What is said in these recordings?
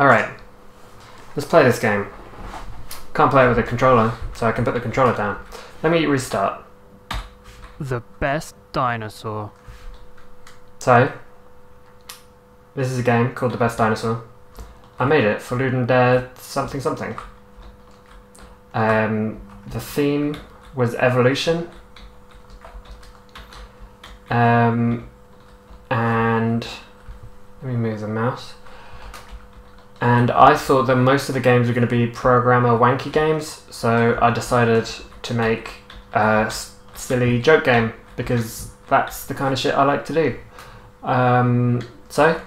Alright. Let's play this game. Can't play it with a controller, so I can put the controller down. Let me restart. The best dinosaur. So, this is a game called The Best Dinosaur. I made it for Ludum Dare something something. Um, the theme was evolution. Um, and let me move the mouse. And I thought that most of the games were going to be programmer wanky games, so I decided to make a s- silly joke game because that's the kind of shit I like to do. Um, so,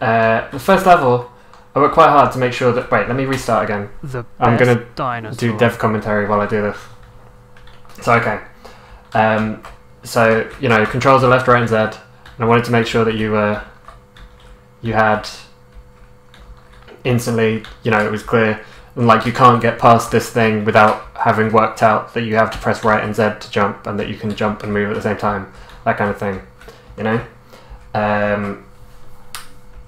uh, the first level, I worked quite hard to make sure that. Wait, let me restart again. The I'm gonna dinosaur. Do dev commentary while I do this. So, okay. Um, so, you know, controls are left, right, and Z, and I wanted to make sure that you uh, you had instantly, you know, it was clear. And like, you can't get past this thing without having worked out that you have to press right and Z to jump, and that you can jump and move at the same time. That kind of thing, you know. Um,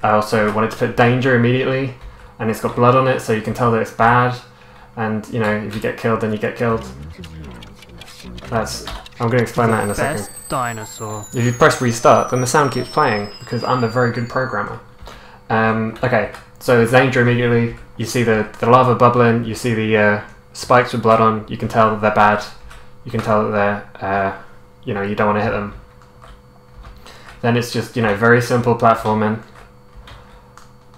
I also wanted to put danger immediately, and it's got blood on it, so you can tell that it's bad. And you know, if you get killed, then you get killed. That's. I'm going to explain that in a second. dinosaur. If you press restart, then the sound keeps playing because I'm a very good programmer. Um, okay, so there's danger immediately. You see the, the lava bubbling. You see the uh, spikes with blood on. You can tell that they're bad. You can tell that they're, uh, you know, you don't want to hit them. Then it's just, you know, very simple platforming.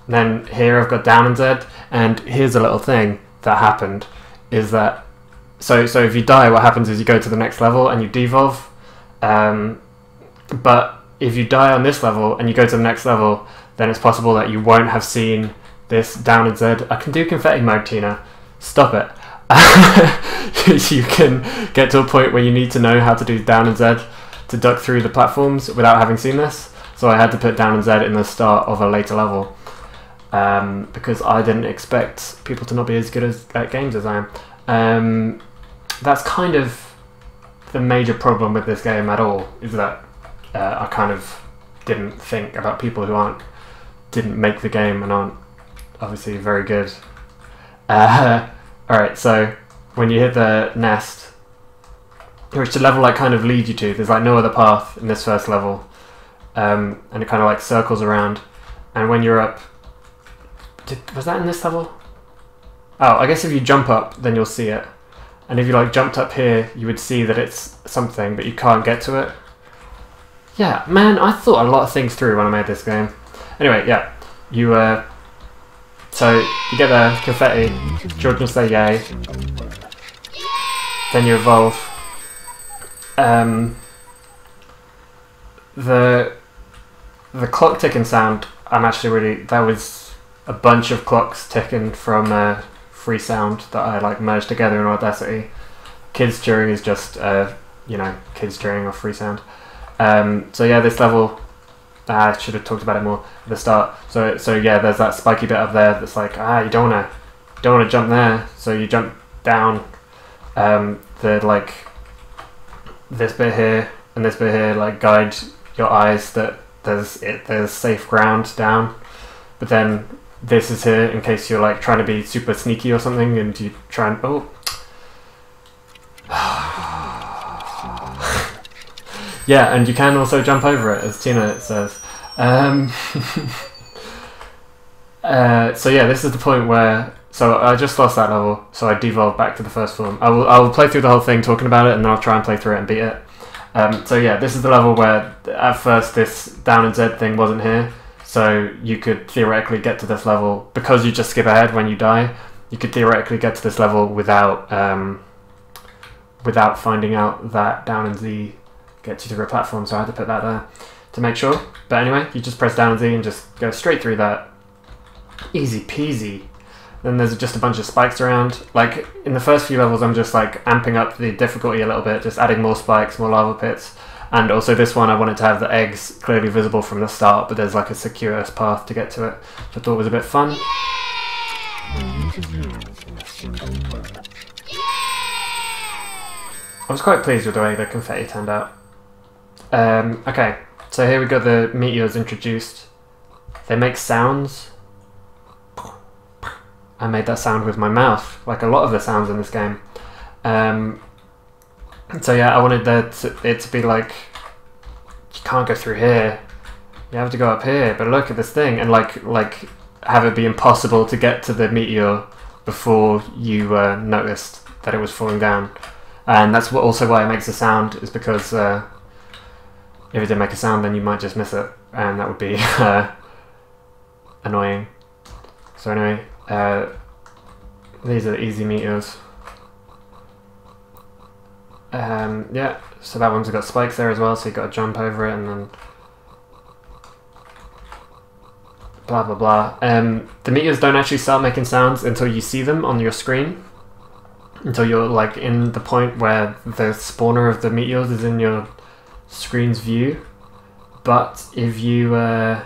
Then here I've got down and dead. and here's a little thing that happened, is that so so if you die, what happens is you go to the next level and you devolve. Um, but if you die on this level and you go to the next level, then it's possible that you won't have seen this down and Z. I can do confetti mode, Tina. Stop it. you can get to a point where you need to know how to do down and Z to duck through the platforms without having seen this. So I had to put down and Z in the start of a later level um, because I didn't expect people to not be as good as, at games as I am. Um, that's kind of the major problem with this game at all is that uh, I kind of didn't think about people who aren't didn't make the game and aren't obviously very good. Uh, all right, so when you hit the nest, which the level like kind of leads you to, there's like no other path in this first level, um, and it kind of like circles around, and when you're up, did, was that in this level? Oh, I guess if you jump up, then you'll see it. And if you like jumped up here, you would see that it's something, but you can't get to it. Yeah, man, I thought a lot of things through when I made this game. Anyway, yeah, you uh, so you get the confetti. Will say yay. Then you evolve. Um, the the clock ticking sound. I'm actually really that was a bunch of clocks ticking from uh, free sound that I like merged together in Audacity. Kids cheering is just uh, you know kids cheering off free sound. Um, so yeah, this level ah, I should have talked about it more at the start. So so yeah, there's that spiky bit up there that's like ah you don't wanna don't wanna jump there, so you jump down. Um, the like this bit here and this bit here like guide your eyes that there's it there's safe ground down, but then this is here in case you're like trying to be super sneaky or something and you try and oh yeah and you can also jump over it as tina says. Um, uh, so yeah this is the point where so i just lost that level so i devolved back to the first form. I will, I will play through the whole thing talking about it and then i'll try and play through it and beat it. Um, so yeah this is the level where at first this down and z thing wasn't here. So you could theoretically get to this level because you just skip ahead when you die. You could theoretically get to this level without um, without finding out that down and Z gets you to a platform. So I had to put that there to make sure. But anyway, you just press down Z and just go straight through that. Easy peasy. Then there's just a bunch of spikes around. Like in the first few levels, I'm just like amping up the difficulty a little bit, just adding more spikes, more lava pits. And also this one, I wanted to have the eggs clearly visible from the start, but there's like a circuitous path to get to it, which I thought was a bit fun. I was quite pleased with the way the confetti turned out. Um, okay, so here we got the meteors introduced. They make sounds. I made that sound with my mouth, like a lot of the sounds in this game. Um, so yeah, I wanted it to be like you can't go through here. You have to go up here. But look at this thing, and like like have it be impossible to get to the meteor before you uh, noticed that it was falling down. And that's what also why it makes a sound is because uh, if it didn't make a sound, then you might just miss it, and that would be uh, annoying. So anyway, uh, these are the easy meteors. Um, yeah, so that one's got spikes there as well, so you've got to jump over it and then blah blah blah. Um, the meteors don't actually start making sounds until you see them on your screen. Until you're like in the point where the spawner of the meteors is in your screen's view. But if you uh,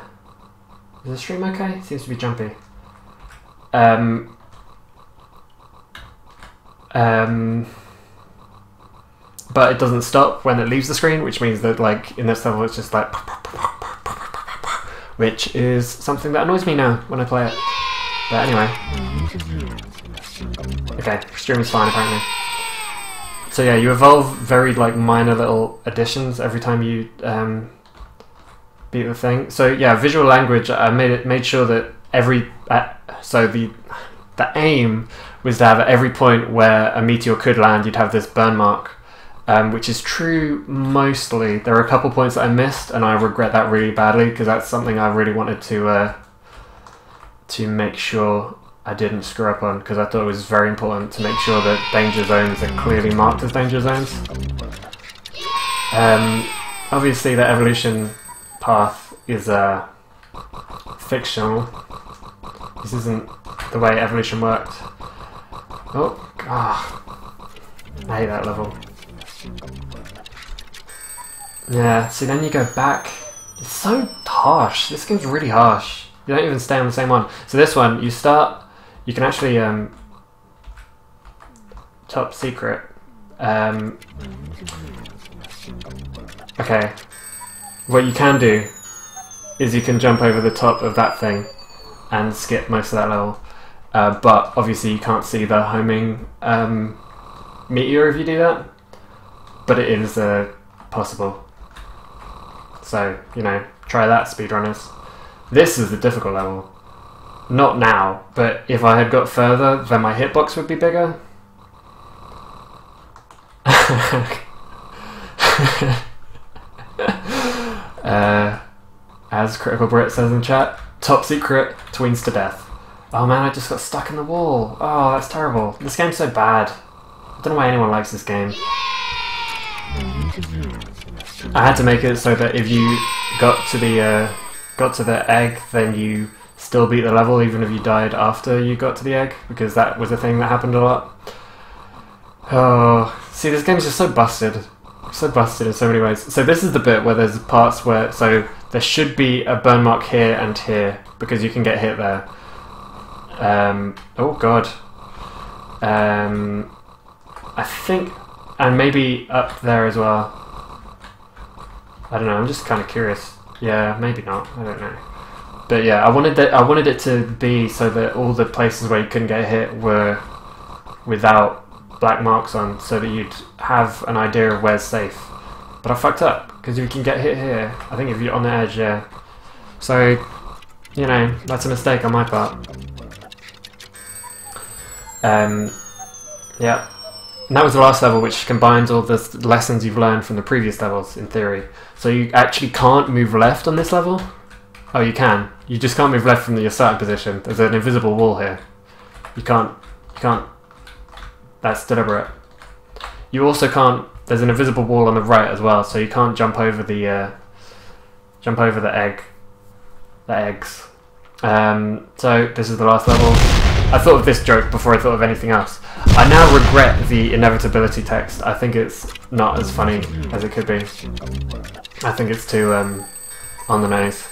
is the stream okay? It seems to be jumpy. Um, um, but it doesn't stop when it leaves the screen, which means that like in this level it's just like which is something that annoys me now when I play it. But anyway. Okay, stream is fine apparently. So yeah, you evolve very like minor little additions every time you um, beat the thing. So yeah, visual language. I made it made sure that every uh, so the the aim was to have at every point where a meteor could land, you'd have this burn mark, um, which is true mostly. There are a couple points that I missed, and I regret that really badly because that's something I really wanted to uh, to make sure I didn't screw up on because I thought it was very important to make sure that danger zones are clearly marked as danger zones. Um, obviously, the evolution path is uh, fictional. This isn't the way evolution worked. Oh, God. I hate that level. Yeah, see, then you go back. It's so harsh. This game's really harsh. You don't even stay on the same one. So this one, you start. You can actually um, top secret. Um, okay, what you can do is you can jump over the top of that thing and skip most of that level. Uh, but obviously you can't see the homing um, meteor if you do that. But it is uh, possible. So, you know, try that, speedrunners. This is the difficult level. Not now, but if I had got further, then my hitbox would be bigger. uh, as Critical Brit says in chat, top secret, tweens to death. Oh man, I just got stuck in the wall. Oh, that's terrible. This game's so bad. I don't know why anyone likes this game. I had to make it so that if you got to the uh, got to the egg, then you still beat the level even if you died after you got to the egg, because that was a thing that happened a lot. Oh, see, this game's just so busted. So busted in so many ways. So this is the bit where there's parts where, so there should be a burn mark here and here, because you can get hit there. Um, oh god. Um, I think, and maybe up there as well. I don't know. I'm just kind of curious. Yeah, maybe not. I don't know. But yeah, I wanted that. I wanted it to be so that all the places where you couldn't get hit were without black marks on, so that you'd have an idea of where's safe. But I fucked up because you can get hit here. I think if you're on the edge, yeah. So, you know, that's a mistake on my part. Um, yeah. And that was the last level, which combines all the lessons you've learned from the previous levels, in theory. So you actually can't move left on this level? Oh, you can. You just can't move left from your starting position. There's an invisible wall here. You can't... You can't... That's deliberate. You also can't... There's an invisible wall on the right as well, so you can't jump over the... Uh, jump over the egg. The eggs. Um, so, this is the last level. I thought of this joke before I thought of anything else. I now regret the inevitability text. I think it's not as funny as it could be. I think it's too um, on the nose.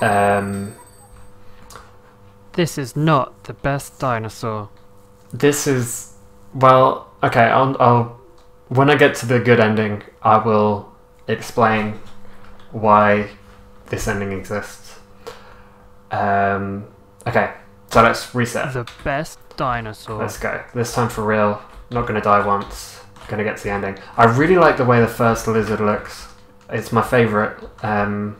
Um, This is not the best dinosaur. this is well, okay. I'll, I'll when I get to the good ending, I will explain why this ending exists. Um, okay, So let's reset. The best dinosaur. Let's go. This time for real. Not gonna die once. Gonna get to the ending. I really like the way the first lizard looks. It's my favourite. Um,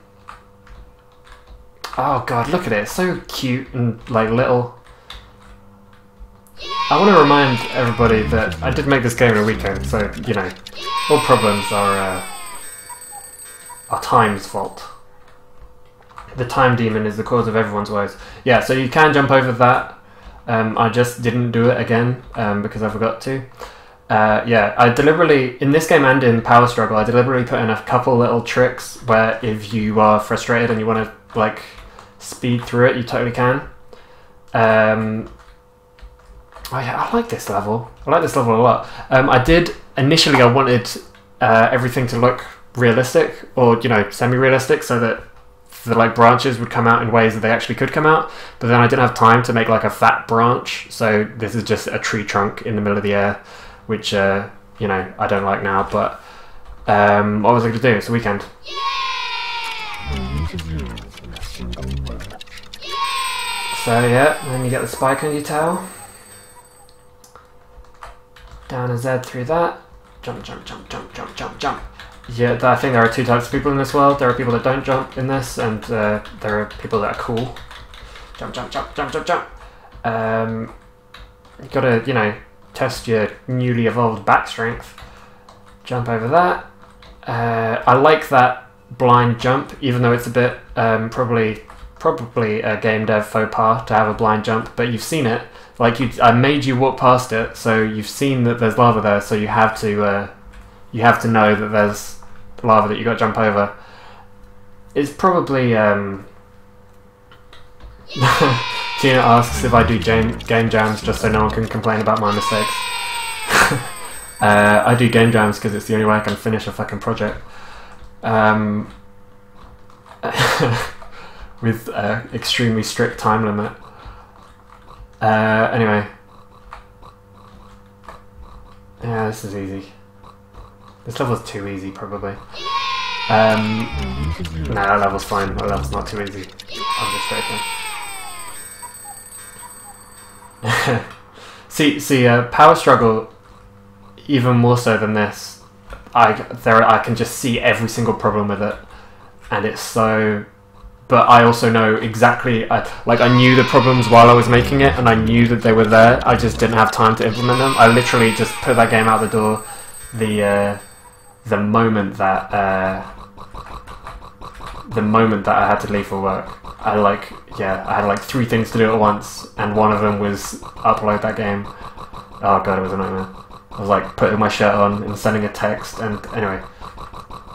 oh god, look at it. It's so cute and like little. I want to remind everybody that I did make this game in a weekend, so you know, all problems are uh, are time's fault. The time demon is the cause of everyone's woes. Yeah, so you can jump over that. Um, I just didn't do it again um, because I forgot to. Uh, yeah, I deliberately, in this game and in Power Struggle, I deliberately put in a couple little tricks where if you are frustrated and you want to, like, speed through it, you totally can. Um, oh yeah, I like this level. I like this level a lot. Um, I did, initially I wanted uh, everything to look realistic, or, you know, semi-realistic, so that the like branches would come out in ways that they actually could come out. But then I didn't have time to make like a fat branch, so this is just a tree trunk in the middle of the air, which uh, you know I don't like now. But um, what was I going to do? It's a weekend. So yeah, then you get the spike on your tail. Down a Z through that. Jump, jump, jump, jump, jump, jump, jump. Yeah, I think there are two types of people in this world. There are people that don't jump in this, and uh, there are people that are cool. Jump, jump, jump, jump, jump, jump. Um, you gotta, you know, test your newly evolved back strength. Jump over that. Uh, I like that blind jump, even though it's a bit um, probably probably a game dev faux pas to have a blind jump, but you've seen it. Like you, I made you walk past it, so you've seen that there's lava there, so you have to uh, you have to know that there's lava that you got to jump over. It's probably. Um... Tina asks if I do game, game jams just so no one can complain about my mistakes. uh, I do game jams because it's the only way I can finish a fucking project. Um, with an extremely strict time limit. Uh, anyway. Yeah, this is easy. This level's too easy, probably. Um, no, that level's fine. That level's not too easy. I'm just joking. see, see, uh, Power Struggle, even more so than this, I there I can just see every single problem with it, and it's so. But I also know exactly, I, like I knew the problems while I was making it, and I knew that they were there. I just didn't have time to implement them. I literally just put that game out the door. The uh, the moment that uh, the moment that I had to leave for work, I like yeah, I had like three things to do at once, and one of them was upload that game. Oh god, it was a nightmare. I was like putting my shirt on and sending a text, and anyway,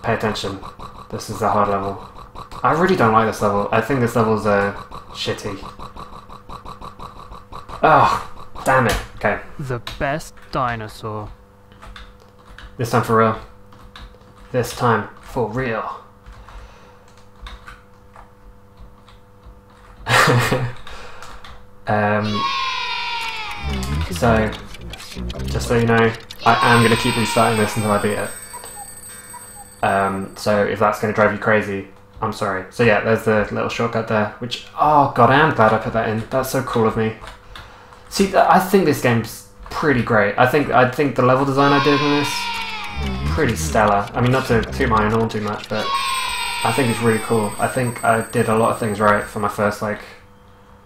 pay attention. This is a hard level. I really don't like this level. I think this level's uh, shitty. Oh, damn it. Okay. The best dinosaur. This time for real. This time for real. um, so, just so you know, I am going to keep restarting this until I beat it. Um, so if that's going to drive you crazy, I'm sorry. So yeah, there's the little shortcut there, which, oh god, I am glad I put that in. That's so cool of me. See, I think this game's pretty great. I think I think the level design I did in this pretty stellar. I mean, not to toot my own too much, but I think it's really cool. I think I did a lot of things right for my first, like,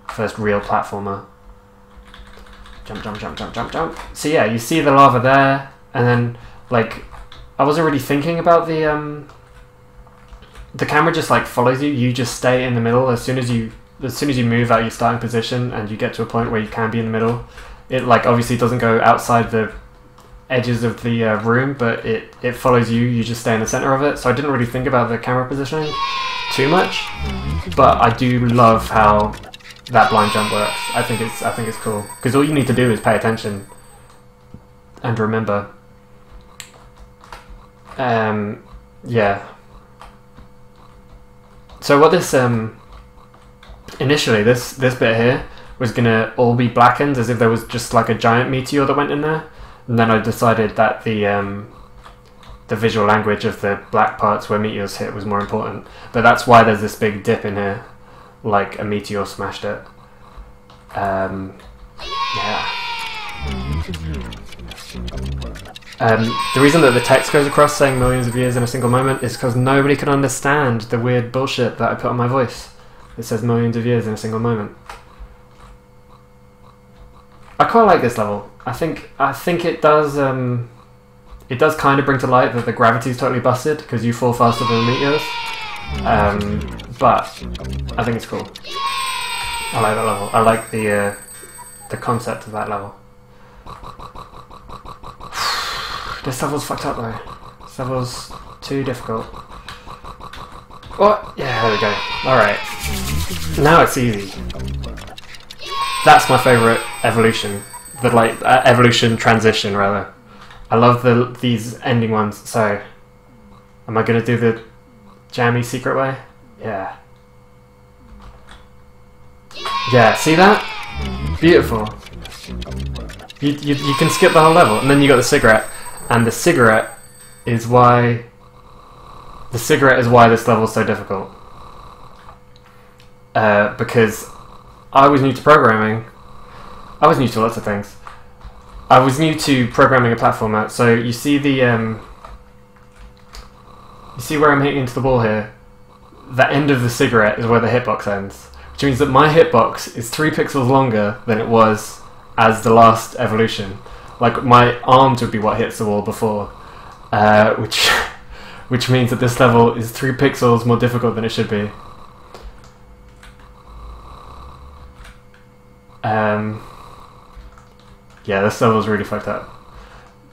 first real platformer. Jump, jump, jump, jump, jump, jump. So yeah, you see the lava there, and then, like, I was already thinking about the, um, the camera just, like, follows you. You just stay in the middle as soon as you, as soon as you move out your starting position and you get to a point where you can be in the middle. It, like, obviously doesn't go outside the edges of the uh, room, but it, it follows you. You just stay in the center of it. So I didn't really think about the camera positioning too much, but I do love how that blind jump works. I think it's I think it's cool because all you need to do is pay attention and remember. Um, yeah. So what this um initially this this bit here was gonna all be blackened as if there was just like a giant meteor that went in there and then I decided that the um, the visual language of the black parts where meteors hit was more important. But that's why there's this big dip in here, like a meteor smashed it. Um, yeah. Um, the reason that the text goes across saying millions of years in a single moment is because nobody can understand the weird bullshit that I put on my voice. It says millions of years in a single moment. I quite like this level. I think I think it does um, it does kind of bring to light that the gravity is totally busted because you fall faster than the meteors. Um, but I think it's cool. I like that level. I like the uh, the concept of that level. This level's fucked up though. This level's too difficult. What? Yeah, there we go. Alright. Now it's easy. That's my favourite evolution. The like uh, evolution transition rather. I love the these ending ones. So, am I gonna do the jammy secret way? Yeah. Yeah, see that? Beautiful. You, you, you can skip the whole level, and then you got the cigarette, and the cigarette is why the cigarette is why this level is so difficult. Uh, because I was new to programming. I was new to lots of things. I was new to programming a platformer, so you see the um, you see where I'm hitting into the wall here. The end of the cigarette is where the hitbox ends, which means that my hitbox is three pixels longer than it was as the last evolution. Like my arms would be what hits the wall before, uh, which which means that this level is three pixels more difficult than it should be. Um, yeah, this level's really fucked up.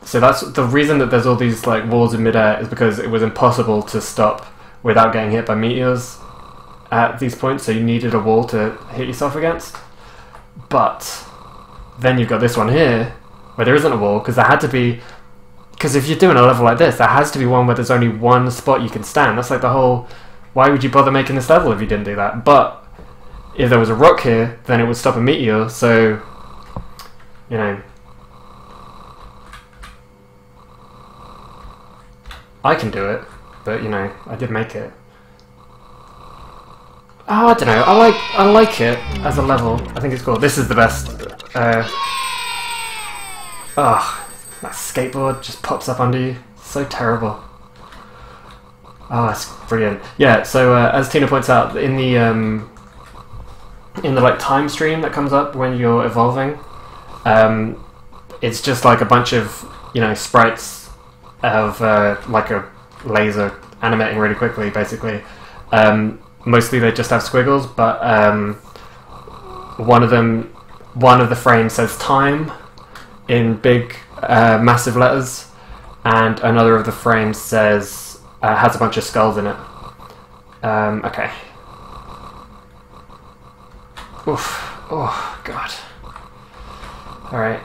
So that's the reason that there's all these like walls in midair is because it was impossible to stop without getting hit by meteors at these points. So you needed a wall to hit yourself against. But then you've got this one here where there isn't a wall because there had to be. Because if you're doing a level like this, there has to be one where there's only one spot you can stand. That's like the whole. Why would you bother making this level if you didn't do that? But if there was a rock here, then it would stop a meteor. So, you know, I can do it, but you know, I did make it. Oh, I don't know. I like I like it as a level. I think it's cool. This is the best. Uh, oh, that skateboard just pops up under you. So terrible. Oh, that's brilliant. Yeah. So uh, as Tina points out, in the um, in the like time stream that comes up when you're evolving, um, it's just like a bunch of you know sprites of uh, like a laser animating really quickly, basically. Um, mostly they just have squiggles, but um, one of them, one of the frames says time in big, uh, massive letters, and another of the frames says uh, has a bunch of skulls in it. Um, okay. Oof. Oh, God. Alright.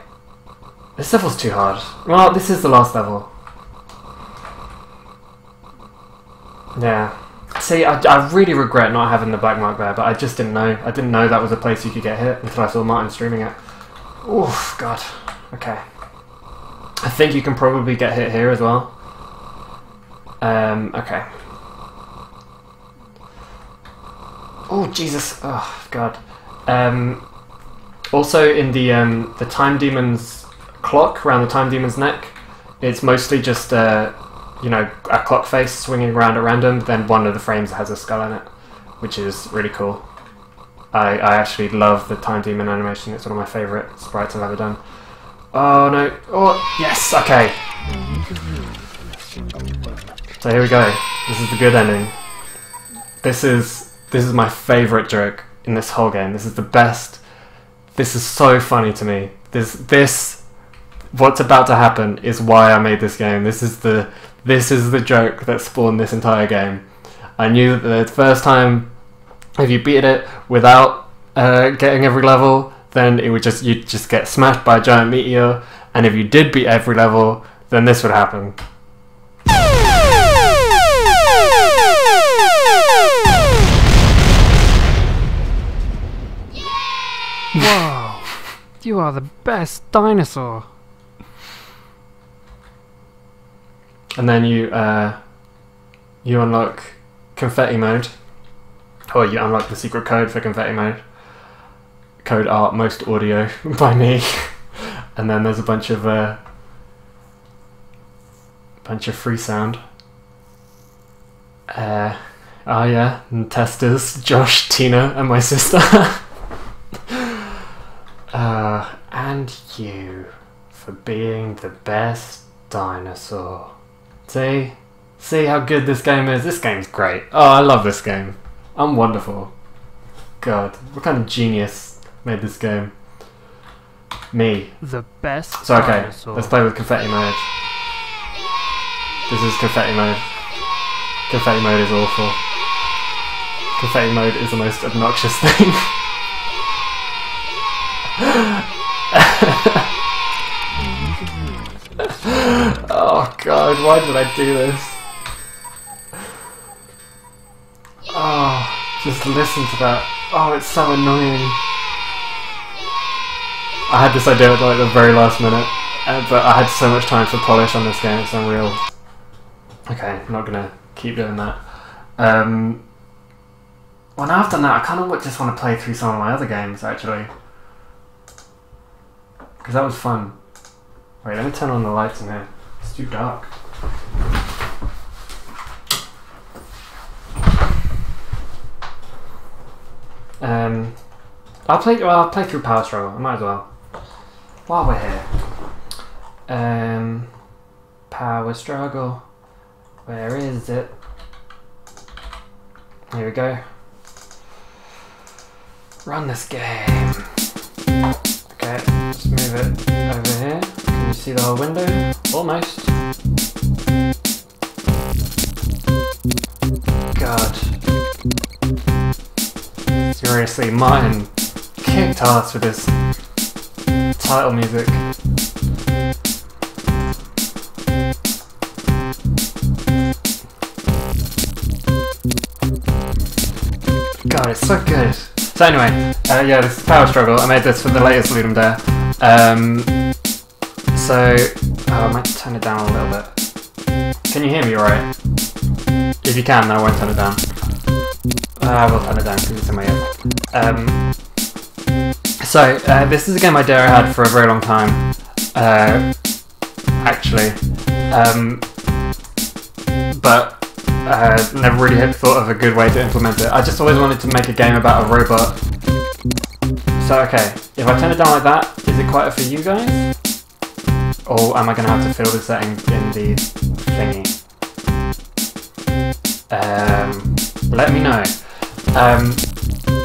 This level's too hard. Well, this is the last level. Yeah. See, I, I really regret not having the black mark there, but I just didn't know. I didn't know that was a place you could get hit until I saw Martin streaming it. Oof, God. Okay. I think you can probably get hit here as well. Um, okay. Oh, Jesus. Oh, God. Um, also, in the um, the time demon's clock around the time demon's neck, it's mostly just uh, you know a clock face swinging around at random. Then one of the frames has a skull in it, which is really cool. I, I actually love the time demon animation. It's one of my favorite sprites I've ever done. Oh no! Oh yes! Okay. So here we go. This is the good ending. This is this is my favorite joke in this whole game. This is the best. This is so funny to me. This this what's about to happen is why I made this game. This is the this is the joke that spawned this entire game. I knew that the first time if you beat it without uh, getting every level, then it would just you'd just get smashed by a giant meteor. And if you did beat every level, then this would happen. Whoa! You are the best dinosaur. and then you uh, you unlock confetti mode, or you unlock the secret code for confetti mode. Code art most audio by me, and then there's a bunch of uh, bunch of free sound. Uh, oh yeah, and testers Josh, Tina, and my sister. uh, and you for being the best dinosaur. See? See how good this game is? This game's great. Oh, I love this game. I'm wonderful. God, what kind of genius made this game? Me. The best So, okay, dinosaur. let's play with confetti mode. This is confetti mode. Confetti mode is awful. Confetti mode is the most obnoxious thing. oh god, why did I do this? Oh, just listen to that. Oh, it's so annoying. I had this idea at like the very last minute, uh, but I had so much time to polish on this game, it's unreal. Okay, I'm not gonna keep doing that. Um, well, now I've done that, I kind of just want to play through some of my other games actually. Because that was fun. Wait, let me turn on the lights in here. It's too dark. Um, I'll play. Well, I'll play through Power Struggle. I might as well. While we're here. Um, Power Struggle. Where is it? Here we go. Run this game. Okay, let's move it over here. Can you see the whole window? Almost. God. Seriously, Martin kicked ass with this title music. God, it's so good. So anyway, uh, yeah, this is Power Struggle. I made this for the latest Ludum Dare. Um, so, oh, I might turn it down a little bit. Can you hear me alright? If you can, then I won't turn it down. Uh, I will turn it down because it's in my ear. Um, so, uh, this is a game I dare I had for a very long time. Uh, actually. Um, but uh, never really had thought of a good way to implement it. I just always wanted to make a game about a robot. So, okay, if I turn it down like that, is it quieter for you guys? Or am I going to have to fill the setting in the thingy? Um, let me know. Um,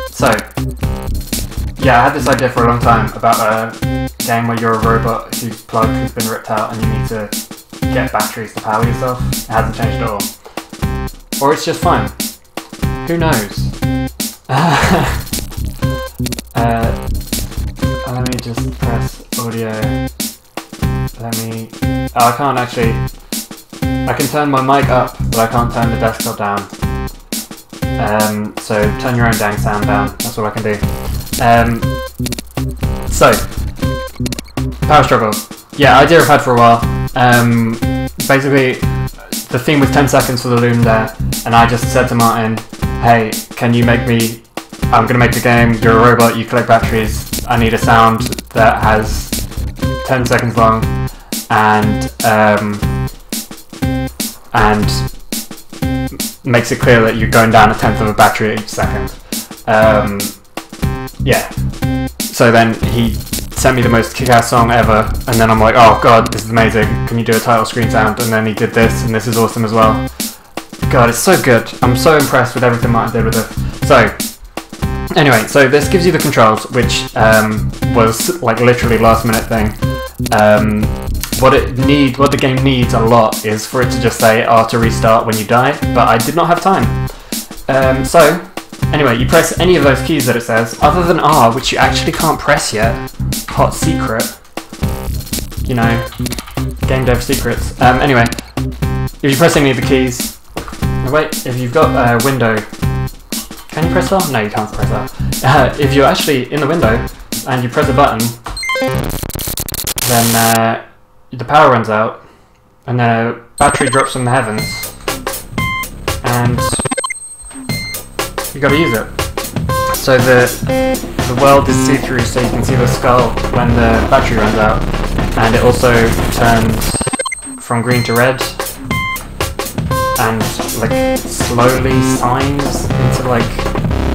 so, yeah, I had this idea for a long time about a game where you're a robot whose plug has been ripped out and you need to get batteries to power yourself. It hasn't changed at all. Or it's just fun. Who knows? uh, let me just press audio. Let me. Oh, I can't actually. I can turn my mic up, but I can't turn the desktop down. Um, so turn your own dang sound down. That's all I can do. Um, so power struggle. Yeah, idea I've had for a while. Um, basically, the theme was 10 seconds for the Ludum Dare, and I just said to Martin, "Hey, can you make me? I'm gonna make the game. You're a robot. You collect batteries. I need a sound that has 10 seconds long, and um, and makes it clear that you're going down a tenth of a battery each second. Um, yeah. So then he sent me the most kick-ass song ever, and then I'm like, oh god, this is amazing. Can you do a title screen sound? And then he did this, and this is awesome as well. God, it's so good. I'm so impressed with everything Martin did with it. So, anyway, so this gives you the controls, which um, was like literally last minute thing. Um, what it need, what the game needs a lot is for it to just say R to restart when you die, but I did not have time. Um, so, anyway, you press any of those keys that it says, other than R, which you actually can't press yet. Hot secret. You know, game dev secrets. Um, anyway, if you press any of the keys, oh, wait, if you've got a uh, window, can you press R? No, you can't press R. Uh, if you're actually in the window and you press a button, then uh, the power runs out, and then a battery drops from the heavens, and you gotta use it. So the the world is see-through, so you can see the skull when the battery runs out, and it also turns from green to red, and like slowly signs into like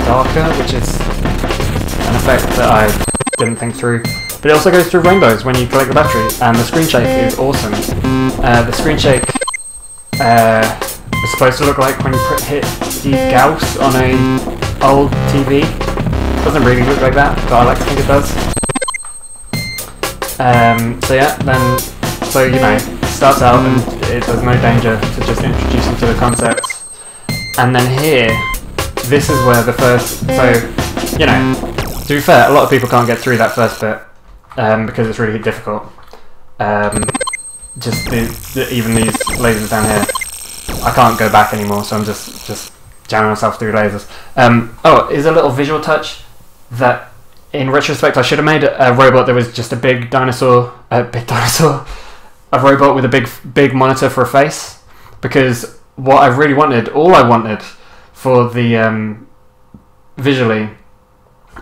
darker, which is an effect that I didn't think through. But it also goes through rainbows when you collect the battery, and the screen shake is awesome. Uh, the screen shake uh, is supposed to look like when you put, hit the Gauss on a old TV. Doesn't really look like that, but I like to think it does. Um, so yeah, then so you know, it starts out and it, there's no danger to just introduce you to the concepts, and then here, this is where the first so you know, to be fair, a lot of people can't get through that first bit um, because it's really difficult. Um, just the, the, even these lasers down here, I can't go back anymore, so I'm just just jamming myself through lasers. Um, oh, is a little visual touch that, in retrospect, I should have made a, robot that was just a big dinosaur, a big dinosaur, a robot with a big big monitor for a face, because what I really wanted, all I wanted for the um, visually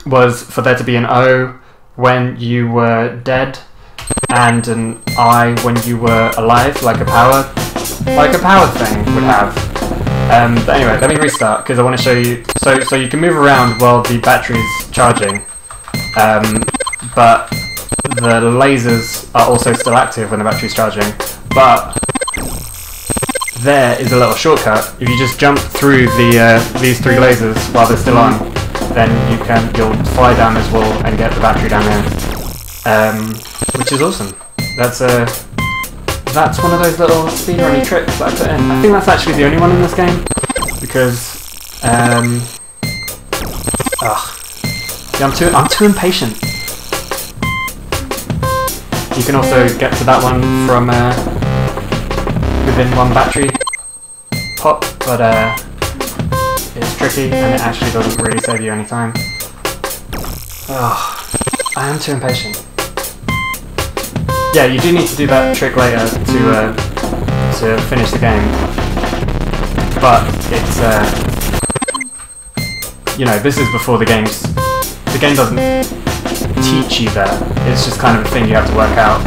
was for there to be an O when you were dead and an I when you were alive, like a power, like a power thing would have. Um, but anyway, let me restart because I want to show you. So, so you can move around while the battery's charging, um, but the lasers are also still active when the battery's charging. But there is a little shortcut. If you just jump through the uh, these three lasers while they're still on, then you can you'll fly down this wall and get the battery down there, um, which is awesome. That's a that's one of those little speedrunny tricks that I put in. I think that's actually the only one in this game because um, ugh, yeah, I'm too I'm too impatient. You can also get to that one from uh, within one battery pop, but uh, it's tricky and it actually doesn't really save you any time. Oh, I am too impatient. Yeah, you do need to do that trick later to uh, to finish the game, but it's uh, you know this is before the game's the game doesn't teach you that. It's just kind of a thing you have to work out.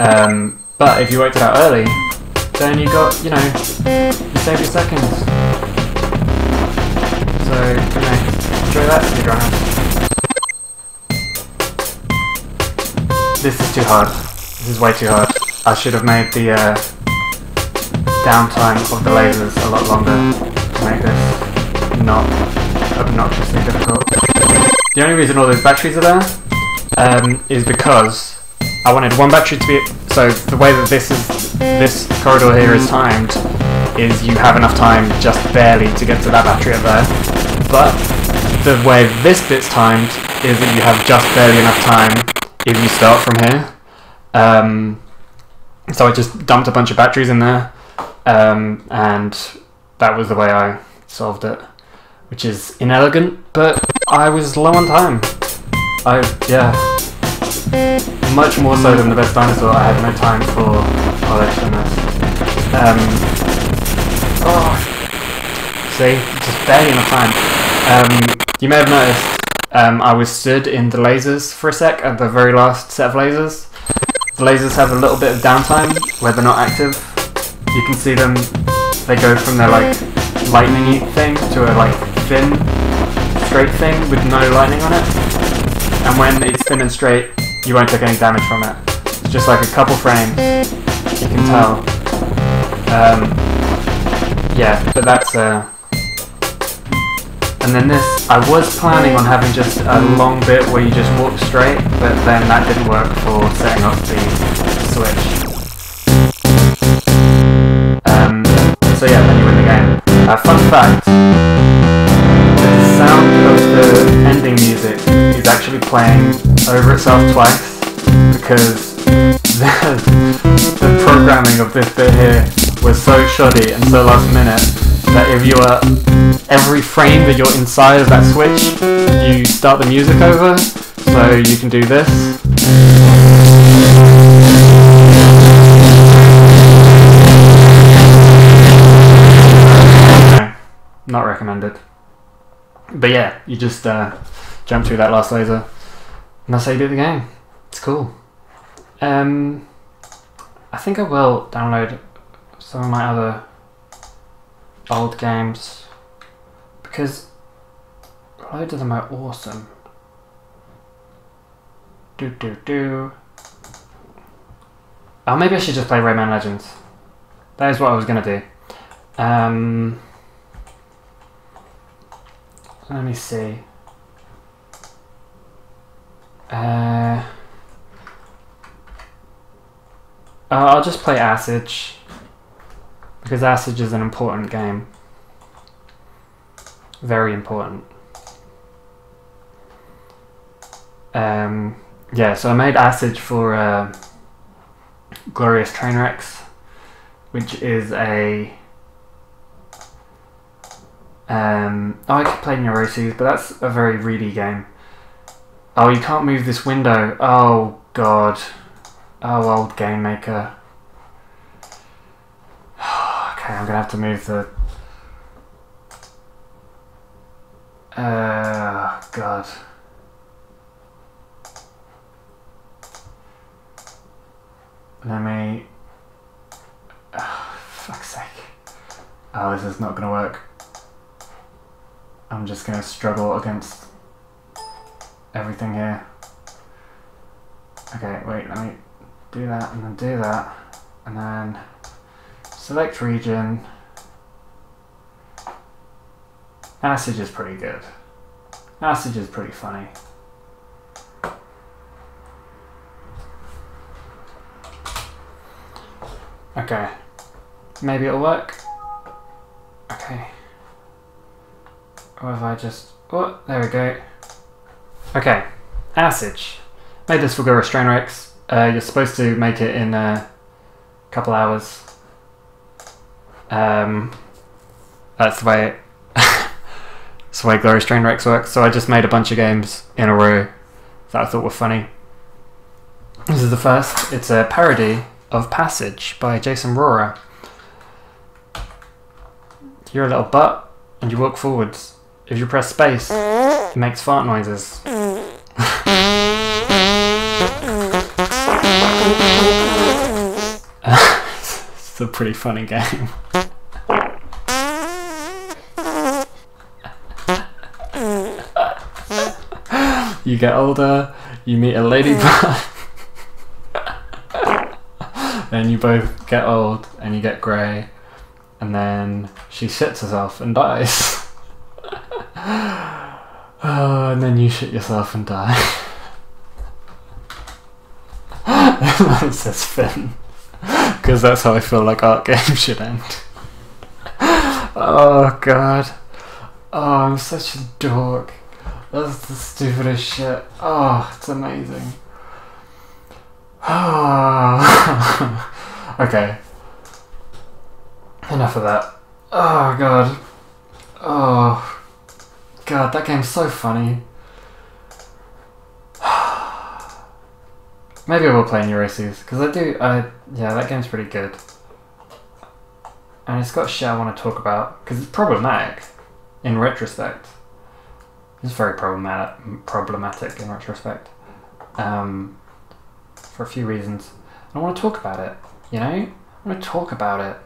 Um, but if you worked it out early, then you got you know you save your seconds. So you know enjoy that. This is too hard. This is way too hard. I should have made the uh, downtime of the lasers a lot longer to make this not obnoxiously difficult. The only reason all those batteries are there um, is because I wanted one battery to be. So the way that this is, this corridor here is timed, is you have enough time just barely to get to that battery up there. But the way this bit's timed is that you have just barely enough time if you start from here. Um, so I just dumped a bunch of batteries in there, um, and that was the way I solved it, which is inelegant, but I was low on time. I yeah, much more so than the best dinosaur. I had no time for all. Um, oh, see, just barely enough time. Um, you may have noticed um, I was stood in the lasers for a sec at the very last set of lasers. The lasers have a little bit of downtime where they're not active. You can see them, they go from their like lightning thing to a like thin, straight thing with no lightning on it. And when it's thin and straight, you won't take any damage from it. It's just like a couple frames, you can tell. Um, yeah, but that's uh, and then this, I was planning on having just a long bit where you just walk straight, but then that didn't work for setting off the switch. Um, so yeah, then you win the game. Uh, fun fact, the sound of the ending music is actually playing over itself twice, because the, the programming of this bit here was so shoddy and so last minute that if you are every frame that you're inside of that switch, you start the music over. So you can do this. Not recommended. but yeah, you just uh, jump through that last laser, and that's how you do the game. It's cool. Um, I think I will download some of my other old games because loads of them are awesome. Do do do. Oh, maybe I should just play Rayman Legends. That is what I was gonna do. Um, let me see. Uh, uh, I'll just play Asage because Asage is an important game. Very important. Um, yeah, so I made Asage for uh, Glorious Trainwrecks, which is a. Um, oh, I could play Neuroses, but that's a very reedy game. Oh, you can't move this window. Oh, God. Oh, old game maker. I'm gonna have to move the. Uh, God. Let me. Oh, fuck's sake. Oh, this is not gonna work. I'm just gonna struggle against everything here. Okay, wait, let me do that and then do that. And then select region. Asage is pretty good. Asage is pretty funny. Okay. Maybe it'll work. Okay. Or if I just... Oh, there we go. Okay. Asage. Made this for Trainwrecks. Uh, you're supposed to make it in a couple hours. Um, that's the way... that's the way Glorious Trainwrecks works. So I just made a bunch of games in a row that I thought were funny. This is the first. It's a parody of Passage by Jason Rohrer. You're a little butt and you walk forwards. If you press space, it makes fart noises. it's a pretty funny game. You get older, you meet a ladybug. then you both get old and you get grey, and then she shits herself and dies. oh, and then you shit yourself and die. it says Finn. Because that's how I feel like art games should end. oh god. Oh, I'm such a dork. That's the stupidest shit. Oh, it's amazing. Ah. okay. Enough of that. Oh god. Oh god, that game's so funny. Maybe I will play Neuroses, because I do, I, yeah, that game's pretty good. And it's got shit I want to talk about, because it's problematic, in retrospect. It's very problematic, problematic in retrospect. Um, for a few reasons. I want to talk about it, you know? I want to talk about it.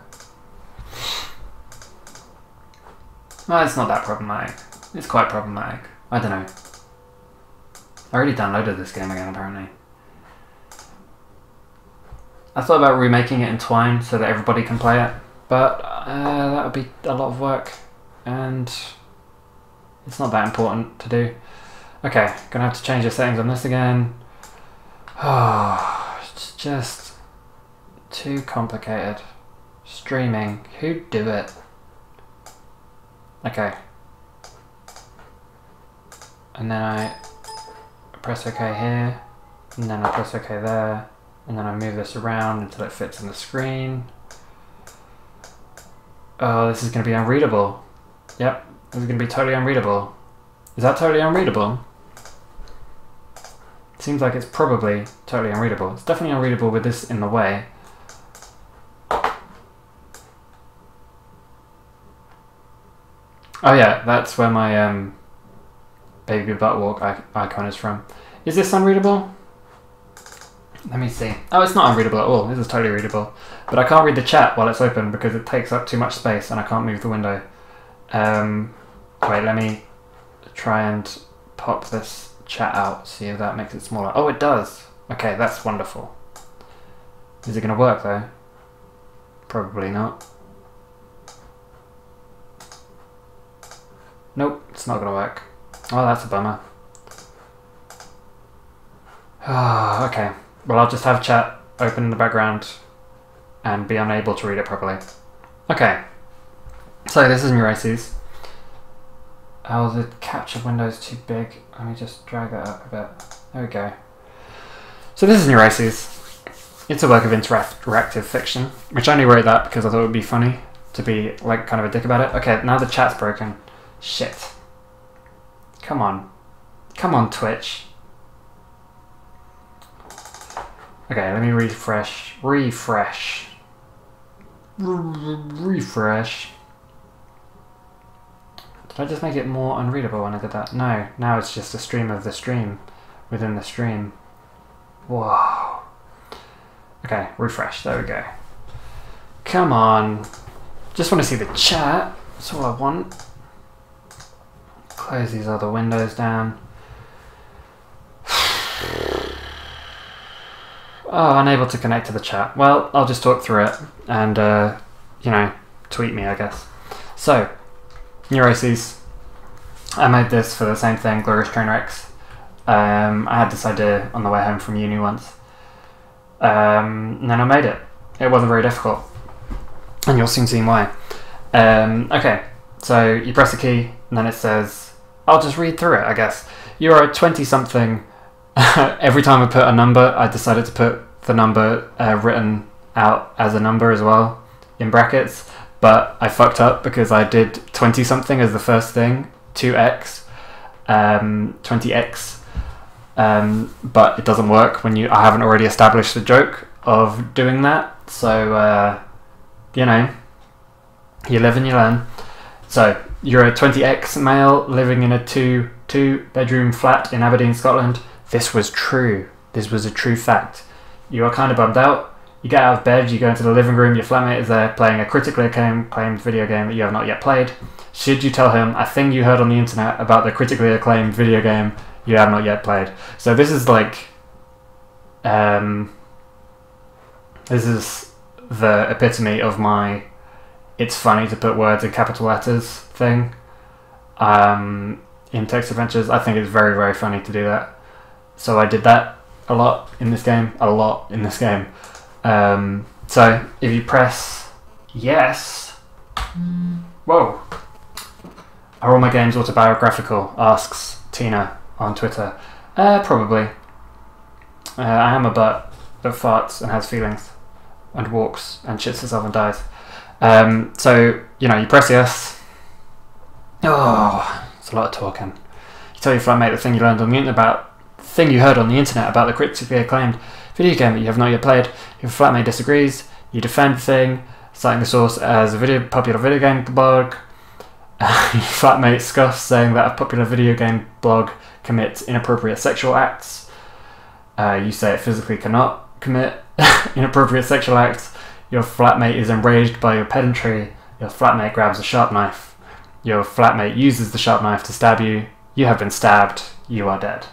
Well, it's not that problematic. It's quite problematic. I don't know. I already downloaded this game again, apparently. I thought about remaking it in Twine so that everybody can play it, but uh, that would be a lot of work, and it's not that important to do. Okay, gonna have to change the settings on this again. Oh, it's just too complicated. Streaming, who'd do it? Okay. And then I press OK here, and then I press OK there, and then I move this around until it fits in the screen. Oh, this is going to be unreadable. Yep, this is going to be totally unreadable. Is that totally unreadable? Seems like it's probably totally unreadable. It's definitely unreadable with this in the way. Oh yeah, that's where my um, baby butt walk icon is from. Is this unreadable? Let me see. Oh, it's not unreadable at all. This is totally readable. But I can't read the chat while it's open because it takes up too much space and I can't move the window. Um, wait, let me try and pop this chat out, see if that makes it smaller. Oh, it does. Okay, that's wonderful. Is it going to work though? Probably not. Nope, it's not going to work. Oh, that's a bummer. Ah, okay. Well, I'll just have chat open in the background and be unable to read it properly. Okay. So this is Neuroses. Oh, the capture window is too big. Let me just drag that up a bit. There we go. So this is Neuroses. It's a work of interactive fiction, which I only wrote that because I thought it would be funny to be like kind of a dick about it. Okay, now the chat's broken. Shit. Come on. Come on, Twitch. Okay, let me refresh. Refresh. refresh. Did I just make it more unreadable when I did that? No, now it's just a stream of the stream within the stream. Whoa. Okay, refresh. There we go. Come on. Just want to see the chat. That's all I want. Close these other windows down. Oh, unable to connect to the chat. Well, I'll just talk through it and, uh, you know, tweet me, I guess. So, Neuroses. I made this for the same thing, Glorious Train Wrecks. Um, I had this idea on the way home from uni once. Um, and then I made it. It wasn't very difficult. And you'll soon see why. Um, okay, so you press a key, and then it says, I'll just read through it, I guess. You're a 20 something every time I put a number, I decided to put the number uh, written out as a number as well in brackets. But I fucked up because I did 20 something as the first thing, 2x, um, 20x. Um, but it doesn't work when you I haven't already established the joke of doing that. So, uh, you know, you live and you learn. So, you're a 20x male living in a two two bedroom flat in Aberdeen, Scotland this was true. This was a true fact. You are kind of bummed out. You get out of bed, you go into the living room, your flatmate is there playing a critically acclaimed video game that you have not yet played. Should you tell him a thing you heard on the internet about the critically acclaimed video game you have not yet played? So this is like, um, this is the epitome of my it's funny to put words in capital letters thing um, in text adventures. I think it's very, very funny to do that. So I did that a lot in this game, a lot in this game. Um, so if you press yes, whoa, are all my games autobiographical? Asks Tina on Twitter. Uh, probably. Uh, I am a butt that farts and has feelings and walks and shits herself and dies. Um, so, you know, you press yes. Oh, it's a lot of talking. You tell your flatmate the thing you learned on the internet about thing you heard on the internet about the critically acclaimed video game that you have not yet played. Your flatmate disagrees. You defend the thing, citing the source as a video popular video game blog. your flatmate scoffs, saying that a popular video game blog commits inappropriate sexual acts. Uh, you say it physically cannot commit inappropriate sexual acts. Your flatmate is enraged by your pedantry. Your flatmate grabs a sharp knife. Your flatmate uses the sharp knife to stab you. You have been stabbed. You are dead.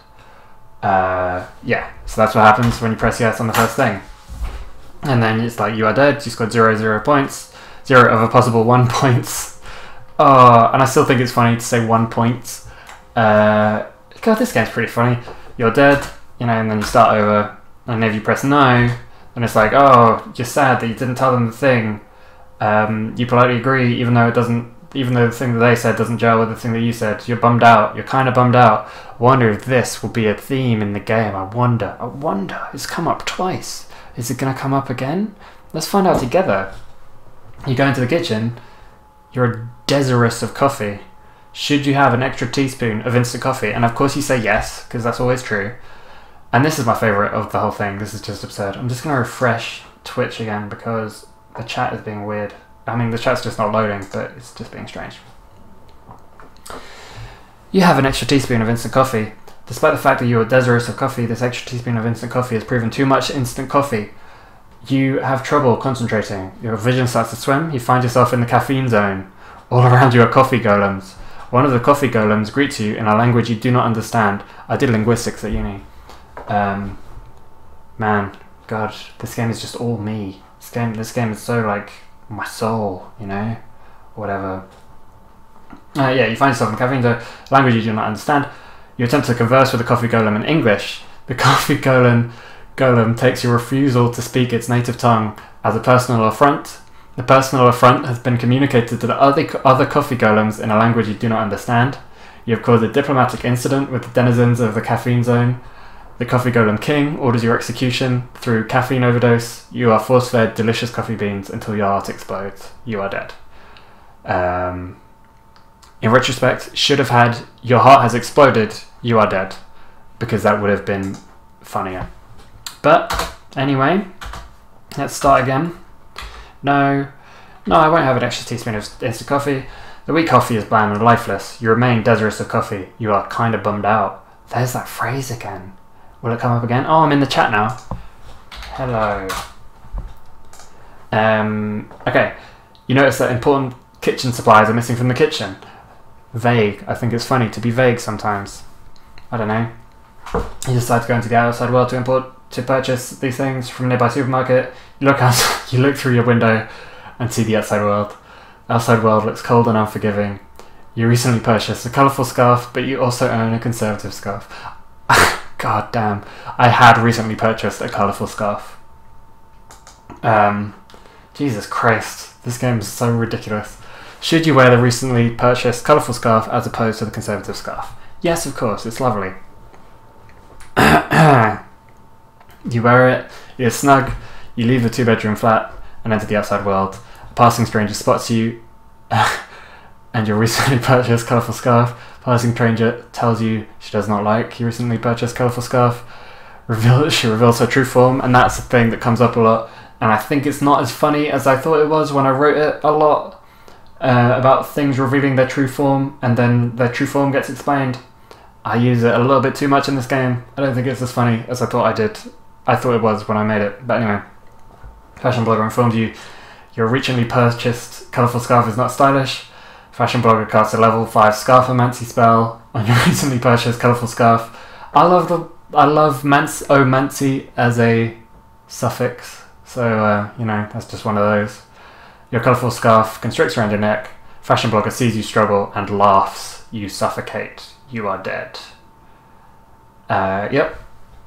Uh, yeah, so that's what happens when you press yes on the first thing. And then it's like, you are dead, you scored zero, zero points, zero of a possible one points. Oh, and I still think it's funny to say one point. Uh, God, this game's pretty funny. You're dead, you know, and then you start over, and if you press no, and it's like, oh, you're sad that you didn't tell them the thing. Um, you politely agree, even though it doesn't even though the thing that they said doesn't gel with the thing that you said, you're bummed out. You're kind of bummed out. I wonder if this will be a theme in the game. I wonder. I wonder. It's come up twice. Is it going to come up again? Let's find out together. You go into the kitchen. You're a desirous of coffee. Should you have an extra teaspoon of instant coffee? And of course you say yes, because that's always true. And this is my favourite of the whole thing. This is just absurd. I'm just going to refresh Twitch again because the chat is being weird. I mean, the chat's just not loading, but it's just being strange. You have an extra teaspoon of instant coffee. Despite the fact that you are desirous of coffee, this extra teaspoon of instant coffee has proven too much instant coffee. You have trouble concentrating. Your vision starts to swim. You find yourself in the caffeine zone. All around you are coffee golems. One of the coffee golems greets you in a language you do not understand. I did linguistics at uni. Um, man, God, this game is just all me. This game, this game is so like my soul, you know, whatever. Uh, yeah, you find yourself in caffeine zone, language you do not understand. You attempt to converse with the coffee golem in English. The coffee golem golem takes your refusal to speak its native tongue as a personal affront. The personal affront has been communicated to the other, other coffee golems in a language you do not understand. You have caused a diplomatic incident with the denizens of the caffeine zone. The coffee golem king orders your execution through caffeine overdose. You are force fed delicious coffee beans until your heart explodes. You are dead. Um, in retrospect, should have had your heart has exploded, you are dead. Because that would have been funnier. But anyway, let's start again. No, no, I won't have an extra teaspoon of instant coffee. The weak coffee is bland and lifeless. You remain desirous of coffee. You are kind of bummed out. There's that phrase again. Will it come up again? Oh, I'm in the chat now. Hello. Um, okay. You notice that important kitchen supplies are missing from the kitchen. Vague. I think it's funny to be vague sometimes. I don't know. You decide to go into the outside world to import to purchase these things from nearby supermarket. You look out, you look through your window and see the outside world. The outside world looks cold and unforgiving. You recently purchased a colourful scarf, but you also own a conservative scarf. God damn. I had recently purchased a colourful scarf. Um, Jesus Christ. This game is so ridiculous. Should you wear the recently purchased colourful scarf as opposed to the conservative scarf? Yes, of course, it's lovely. you wear it, you're snug, you leave the two bedroom flat and enter the outside world. A passing stranger spots you and your recently purchased colourful scarf. Passing stranger tells you she does not like your recently purchased colourful scarf. Reveal, she reveals her true form, and that's the thing that comes up a lot. And I think it's not as funny as I thought it was when I wrote it a lot uh, about things revealing their true form, and then their true form gets explained. I use it a little bit too much in this game. I don't think it's as funny as I thought I did. I thought it was when I made it. But anyway, Fashion Blogger informed you your recently purchased colourful scarf is not stylish. Fashion Blogger casts a level 5 Scarfomancy spell on your recently purchased colourful scarf. I love the I love Mancy, oh Mancy as a suffix. So, uh, you know, that's just one of those. Your colourful scarf constricts around your neck. Fashion Blogger sees you struggle and laughs. You suffocate. You are dead. Uh, yep,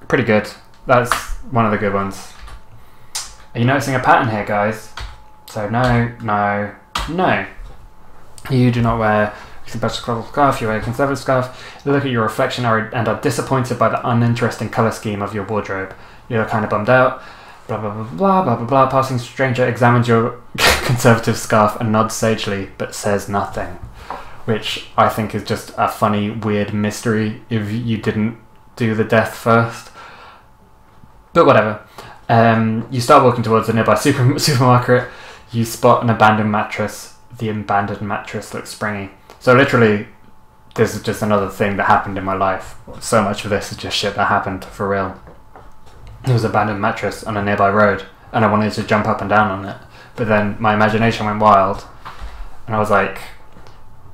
pretty good. That's one of the good ones. Are you noticing a pattern here, guys? So no, no, no. You do not wear a special scarf, you wear a conservative scarf. You look at your reflection and are disappointed by the uninteresting colour scheme of your wardrobe. You're kind of bummed out. Blah blah blah blah blah blah blah. Passing stranger examines your conservative scarf and nods sagely, but says nothing. Which I think is just a funny, weird mystery if you didn't do the death first. But whatever. Um, you start walking towards a nearby super, supermarket. You spot an abandoned mattress. The abandoned mattress looks springy. So literally, this is just another thing that happened in my life. So much of this is just shit that happened for real. There was an abandoned mattress on a nearby road, and I wanted to jump up and down on it. But then my imagination went wild, and I was like,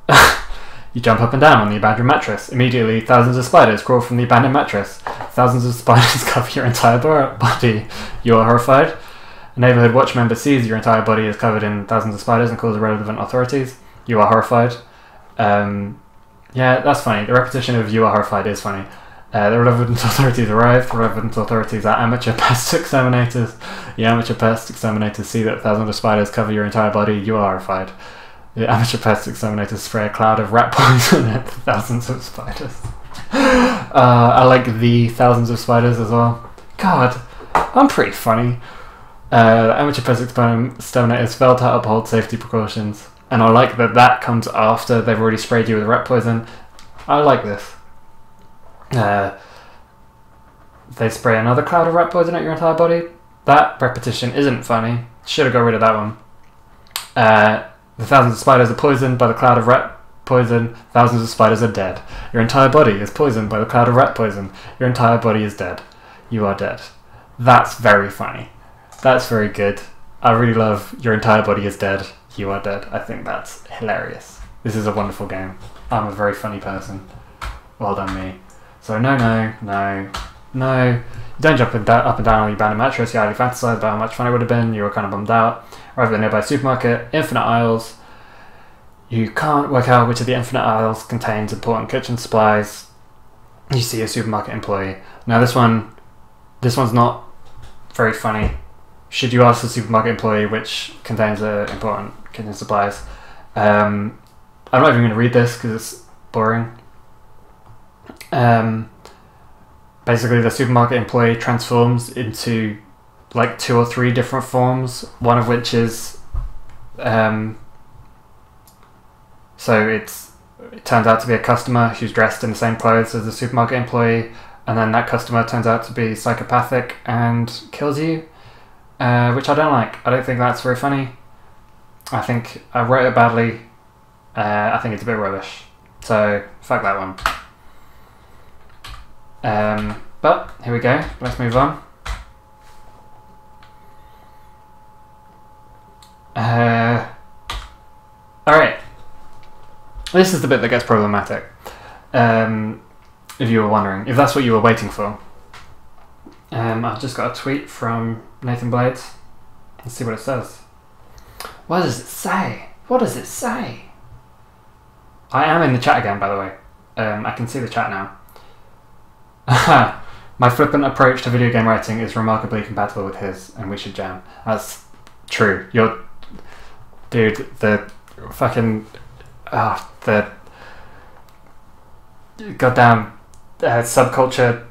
you jump up and down on the abandoned mattress. Immediately, thousands of spiders crawl from the abandoned mattress. Thousands of spiders cover your entire body. You are horrified. A neighborhood watch member sees your entire body is covered in thousands of spiders and calls the relevant authorities. You are horrified. Um, yeah, that's funny. The repetition of you are horrified is funny. Uh, the relevant authorities arrive. The relevant authorities are amateur pest exterminators. The amateur pest exterminators see that thousands of spiders cover your entire body. You are horrified. The amateur pest exterminators spray a cloud of rat poison at thousands of spiders. Uh, I like the thousands of spiders as well. God, I'm pretty funny. Uh, amateur pest exterminators fail to uphold safety precautions. And I like that that comes after they've already sprayed you with rat poison. I like this. Uh, they spray another cloud of rat poison at your entire body. That repetition isn't funny. Should have got rid of that one. Uh, the thousands of spiders are poisoned by the cloud of rat poison, thousands of spiders are dead. Your entire body is poisoned by the cloud of rat poison. Your entire body is dead. You are dead. That's very funny. That's very good. I really love Your entire body is dead. You are dead. I think that's hilarious. This is a wonderful game. I'm a very funny person. Well done, me. So no, no, no, no. Don't jump up and down on your abandoned mattress. You hardly fantasize about how much fun it would have been. You were kind of bummed out. Arrive at the nearby supermarket. Infinite aisles. You can't work out which of the infinite aisles contains important kitchen supplies. You see a supermarket employee. Now this one, this one's not very funny. Should you ask the supermarket employee which contains uh, important kitchen supplies? Um, I'm not even going to read this because it's boring. Um, basically, the supermarket employee transforms into like two or three different forms. One of which is, um, so it's it turns out to be a customer who's dressed in the same clothes as the supermarket employee, and then that customer turns out to be psychopathic and kills you, uh, which I don't like. I don't think that's very funny. I think I wrote it badly. Uh, I think it's a bit rubbish. So fuck that one. Um, but here we go. Let's move on. Uh, all right. This is the bit that gets problematic. Um, if you were wondering, if that's what you were waiting for. Um, I've just got a tweet from Nathan Blades. Let's see what it says. What does it say? What does it say? I am in the chat again, by the way. Um, I can see the chat now. My flippant approach to video game writing is remarkably compatible with his, and we should jam. That's true. You're, dude. The fucking, ah, the goddamn uh, subculture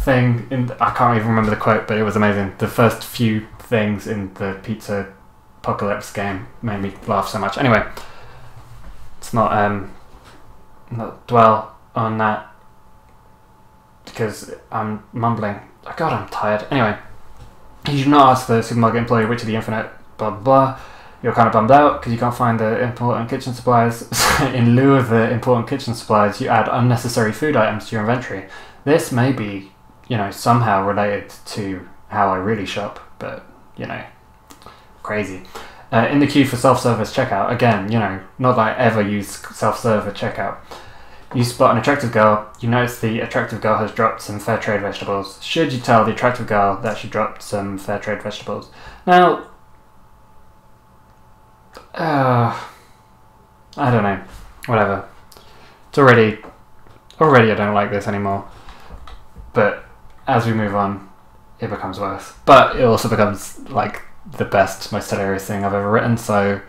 thing. In I can't even remember the quote, but it was amazing. The first few things in the pizza apocalypse game made me laugh so much. Anyway, it's not um, not dwell on that because I'm mumbling. Oh God, I'm tired. Anyway, you should not ask the supermarket employee which of the infinite blah blah blah. You're kind of bummed out because you can't find the important kitchen supplies. In lieu of the important kitchen supplies, you add unnecessary food items to your inventory. This may be, you know, somehow related to how I really shop, but you know, crazy. Uh, in the queue for self-service checkout, again, you know, not that I ever use self-serve checkout. You spot an attractive girl. You notice the attractive girl has dropped some fair trade vegetables. Should you tell the attractive girl that she dropped some fair trade vegetables? Now, uh, I don't know. Whatever. It's already, already I don't like this anymore. But as we move on, it becomes worse. But it also becomes like the best, most hilarious thing I've ever written. So,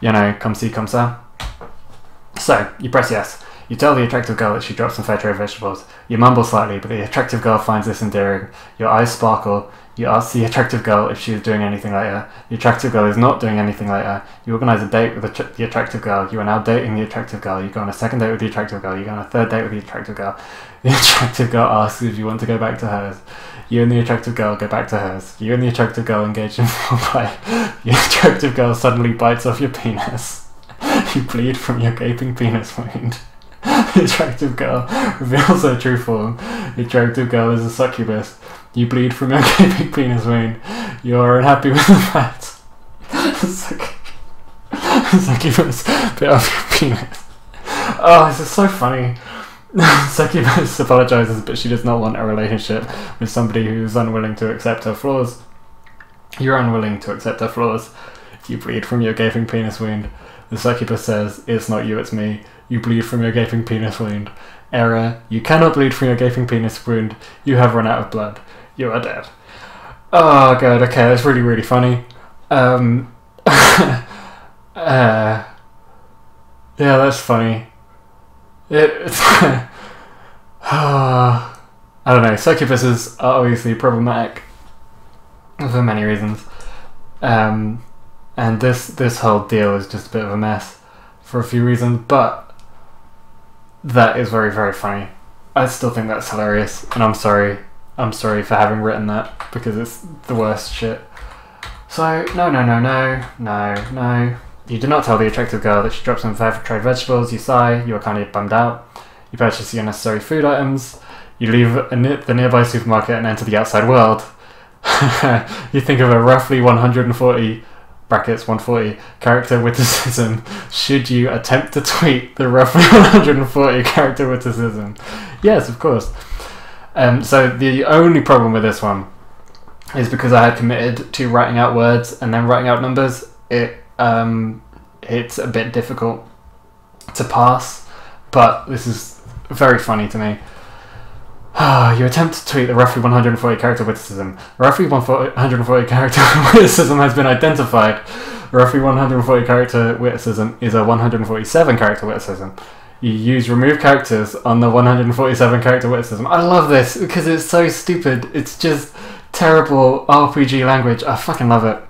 you know, come see, come sir. So you press yes. You tell the attractive girl that she dropped some fair trade vegetables. You mumble slightly, but the attractive girl finds this endearing. Your eyes sparkle. You ask the attractive girl if she is doing anything her. The attractive girl is not doing anything like her. You organise a date with the, the attractive girl. You are now dating the attractive girl. You go on a second date with the attractive girl. You go on a third date with the attractive girl. The attractive girl asks if you want to go back to hers. You and the attractive girl go back to hers. You and the attractive girl engage in foreplay. The attractive girl suddenly bites off your penis. You bleed from your gaping penis wound. The attractive girl reveals her true form. The attractive girl is a succubus. You bleed from your gaping penis wound. You are unhappy with the fact. Succ- succubus bit off your penis. Oh, this is so funny. Succubus apologizes, but she does not want a relationship with somebody who is unwilling to accept her flaws. You're unwilling to accept her flaws. You bleed from your gaping penis wound. The succubus says, It's not you, it's me. You bleed from your gaping penis wound. Error. You cannot bleed from your gaping penis wound. You have run out of blood. You are dead. Oh god, okay, that's really, really funny. Um, uh, yeah, that's funny. It, it's I don't know. Succubuses are obviously problematic for many reasons, um, and this this whole deal is just a bit of a mess for a few reasons. But that is very very funny. I still think that's hilarious, and I'm sorry. I'm sorry for having written that because it's the worst shit. So no no no no no no. You do not tell the attractive girl that she dropped some fair trade vegetables. You sigh. You are kind of bummed out. You purchase your necessary food items. You leave ne- the nearby supermarket and enter the outside world. you think of a roughly 140 brackets 140 character witticism should you attempt to tweet the roughly 140 character witticism yes of course um, so the only problem with this one is because I had committed to writing out words and then writing out numbers it um, it's a bit difficult to pass but this is very funny to me you attempt to tweet the roughly 140 character witticism. Roughly 140 character witticism has been identified. Roughly 140 character witticism is a 147 character witticism. You use remove characters on the 147 character witticism. I love this because it's so stupid. It's just terrible RPG language. I fucking love it.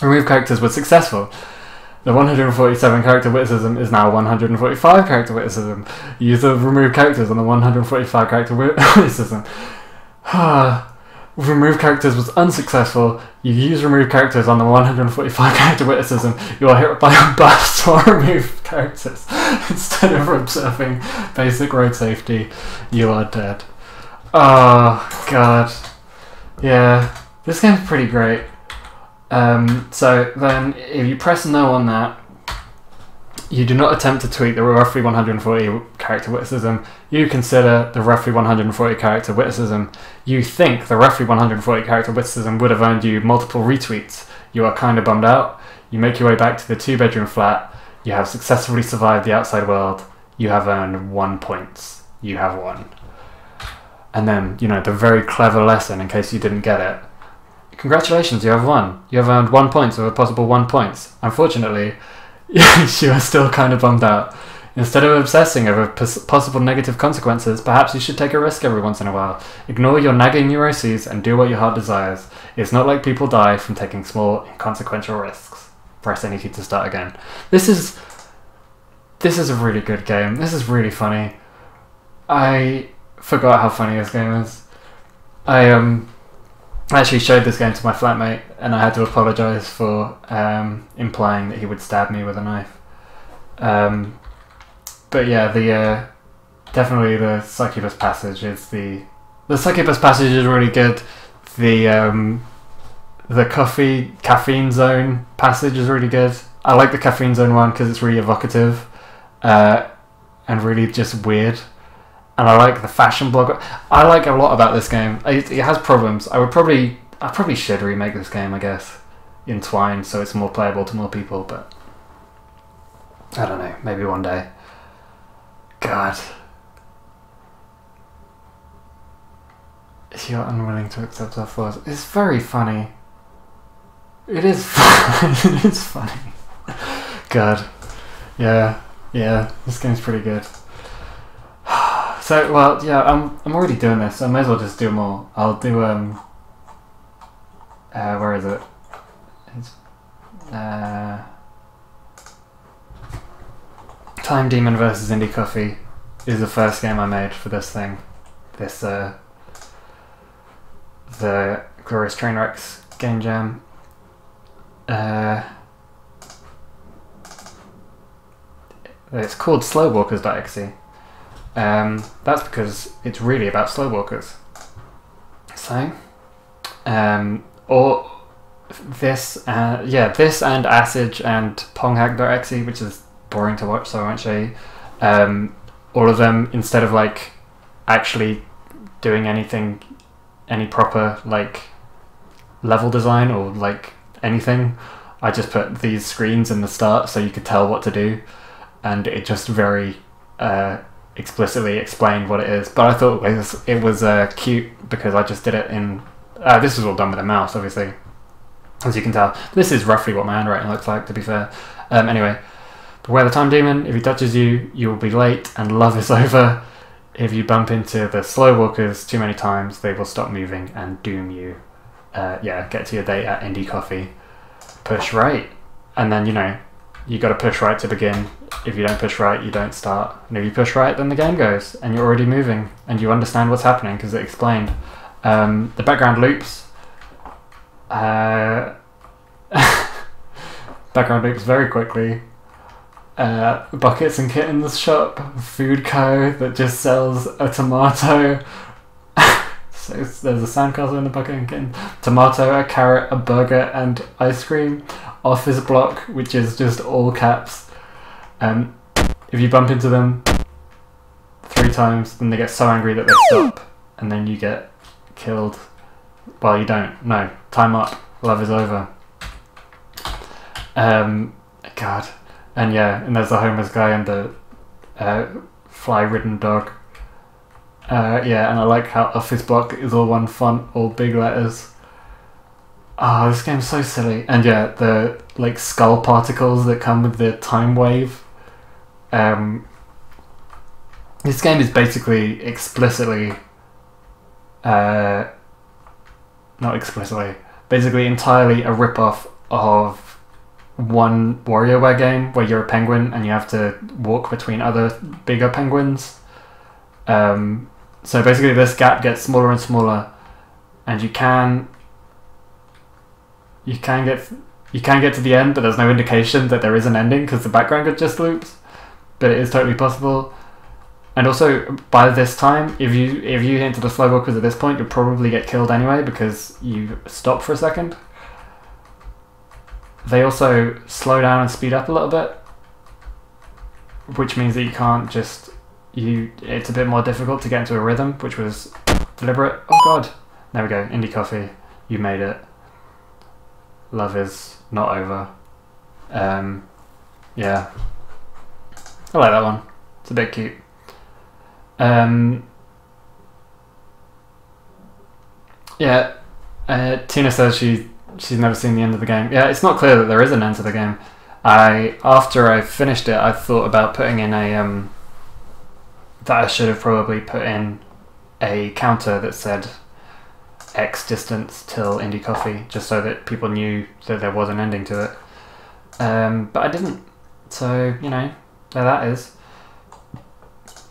Remove characters was successful. The 147 character witticism is now 145 character witticism. Use of remove characters on the 145 character witticism. Ah. Remove characters was unsuccessful. You use remove characters on the 145 character witticism. You are hit by a bus or remove characters. Instead of observing basic road safety, you are dead. Oh, God. Yeah, this game's pretty great. Um, so then, if you press no on that, you do not attempt to tweak the roughly 140 character witticism. You consider the roughly 140 character witticism. You think the roughly 140 character witticism would have earned you multiple retweets. You are kind of bummed out. You make your way back to the two bedroom flat. You have successfully survived the outside world. You have earned one points. You have won. And then, you know, the very clever lesson in case you didn't get it Congratulations, you have won. You have earned one point of a possible one points. Unfortunately, you are still kind of bummed out. Instead of obsessing over possible negative consequences, perhaps you should take a risk every once in a while. Ignore your nagging neuroses and do what your heart desires. It's not like people die from taking small, inconsequential risks. Press any key to start again. This is. This is a really good game. This is really funny. I forgot how funny this game is. I um I actually showed this game to my flatmate, and I had to apologise for um, implying that he would stab me with a knife. Um, but yeah, the uh, definitely the succubus passage is the the succubus passage is really good. The um, the coffee caffeine zone passage is really good. I like the caffeine zone one because it's really evocative uh, and really just weird and I like the fashion blog. I like a lot about this game. It, it has problems. I would probably, I probably should remake this game. I guess in Twine so it's more playable to more people. But I don't know. Maybe one day. God. If you're unwilling to accept our flaws, it's very funny. It is. Funny. it is funny. God. Yeah. Yeah. This game's pretty good. So well, yeah, I'm I'm already doing this. I may as well just do more. I'll do um. Uh, where is it? It's uh. Time Demon versus Indie Coffee is the first game I made for this thing. This uh. The Glorious Trainwrecks game jam. Uh. It's called Slowwalkers.exe. Um, that's because it's really about slow walkers. So, um, or this, uh, yeah, this and Asage and Ponghack.exe, which is boring to watch, so I won't show you. Um, all of them, instead of like actually doing anything, any proper like level design or like anything, I just put these screens in the start so you could tell what to do, and it just very uh, explicitly explained what it is. But I thought it was, it was uh, cute because I just did it in. Uh, this was all done with a mouse, obviously, as you can tell. This is roughly what my handwriting looks like, to be fair. Um, anyway, beware the time demon. If he touches you, you will be late, and love is over. If you bump into the slow walkers too many times, they will stop moving and doom you. Uh, yeah, get to your date at Indie Coffee. Push right, and then you know you got to push right to begin. If you don't push right, you don't start. And if you push right, then the game goes, and you're already moving, and you understand what's happening because it explained. Um, the background loops. Uh, background loops very quickly. Uh, Buckets and Kittens shop, Food Co. that just sells a tomato. so there's a sandcastle in the Bucket and Kitten. Tomato, a carrot, a burger, and ice cream. Office Block, which is just all caps. Um, if you bump into them three times, then they get so angry that they stop, and then you get killed. Well, you don't. No, time up. Love is over. Um, God, and yeah, and there's the homeless guy and the uh, fly-ridden dog. Uh, yeah, and I like how Office Block is all one font, all big letters. Oh, this game's so silly. And yeah, the like skull particles that come with the time wave. Um, this game is basically explicitly, uh, not explicitly, basically entirely a rip-off of one WarioWare game where you're a penguin and you have to walk between other bigger penguins. Um, so basically, this gap gets smaller and smaller, and you can you can get you can get to the end, but there's no indication that there is an ending because the background just loops. But it is totally possible. And also, by this time, if you if you hit the slow walkers at this point, you'll probably get killed anyway because you stop for a second. They also slow down and speed up a little bit, which means that you can't just you. It's a bit more difficult to get into a rhythm, which was deliberate. Oh God! There we go. Indie coffee, you made it. Love is not over. Um, yeah, I like that one. It's a bit cute. Um, yeah, uh, Tina says she she's never seen the end of the game. Yeah, it's not clear that there is an end to the game. I after I finished it, I thought about putting in a um, that I should have probably put in a counter that said X distance till Indie Coffee, just so that people knew that there was an ending to it. Um, but I didn't, so you know, there that is.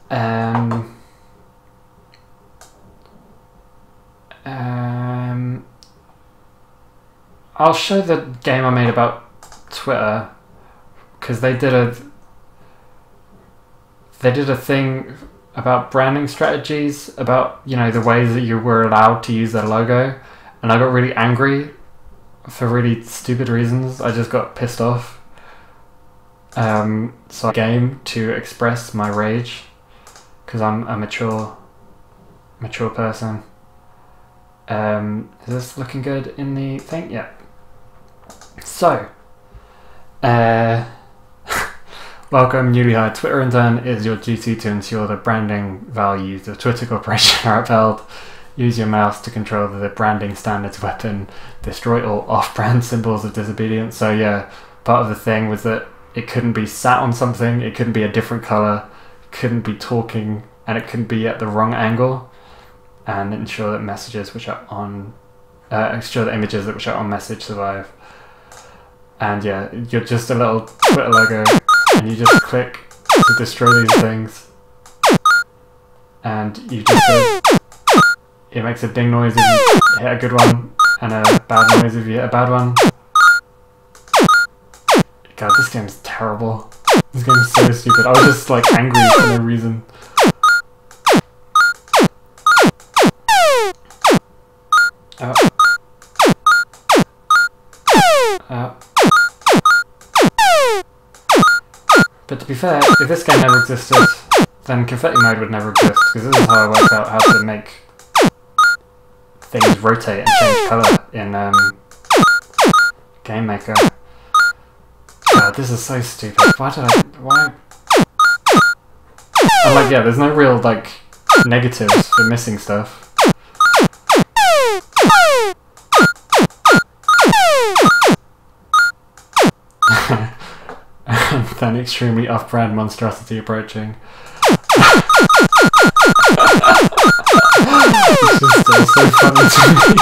Um, um, I'll show the game I made about Twitter because they did a they did a thing about branding strategies about you know the ways that you were allowed to use their logo and I got really angry for really stupid reasons I just got pissed off um, so game to express my rage because I'm a mature mature person um, is this looking good in the thing yeah so uh, Welcome, newly hired Twitter intern. It is your duty to ensure the branding values of Twitter Corporation are upheld. Use your mouse to control the branding standards weapon. Destroy all off-brand symbols of disobedience. So yeah, part of the thing was that it couldn't be sat on something. It couldn't be a different color. Couldn't be talking, and it couldn't be at the wrong angle. And ensure that messages which are on, uh, ensure that images which are on message survive. And yeah, you're just a little Twitter logo and you just click to destroy these things and you just go, it makes a ding noise if you hit a good one and a bad noise if you hit a bad one god this game's terrible this game's so stupid I was just like angry for no reason oh. Oh. But to be fair, if this game never existed, then confetti mode would never exist, because this is how I worked out how to make things rotate and change colour in um, Game Maker. This is so stupid. Why did I... Why... I'm like, yeah, there's no real, like, negatives for missing stuff. then extremely off-brand monstrosity approaching. it's just so funny to me.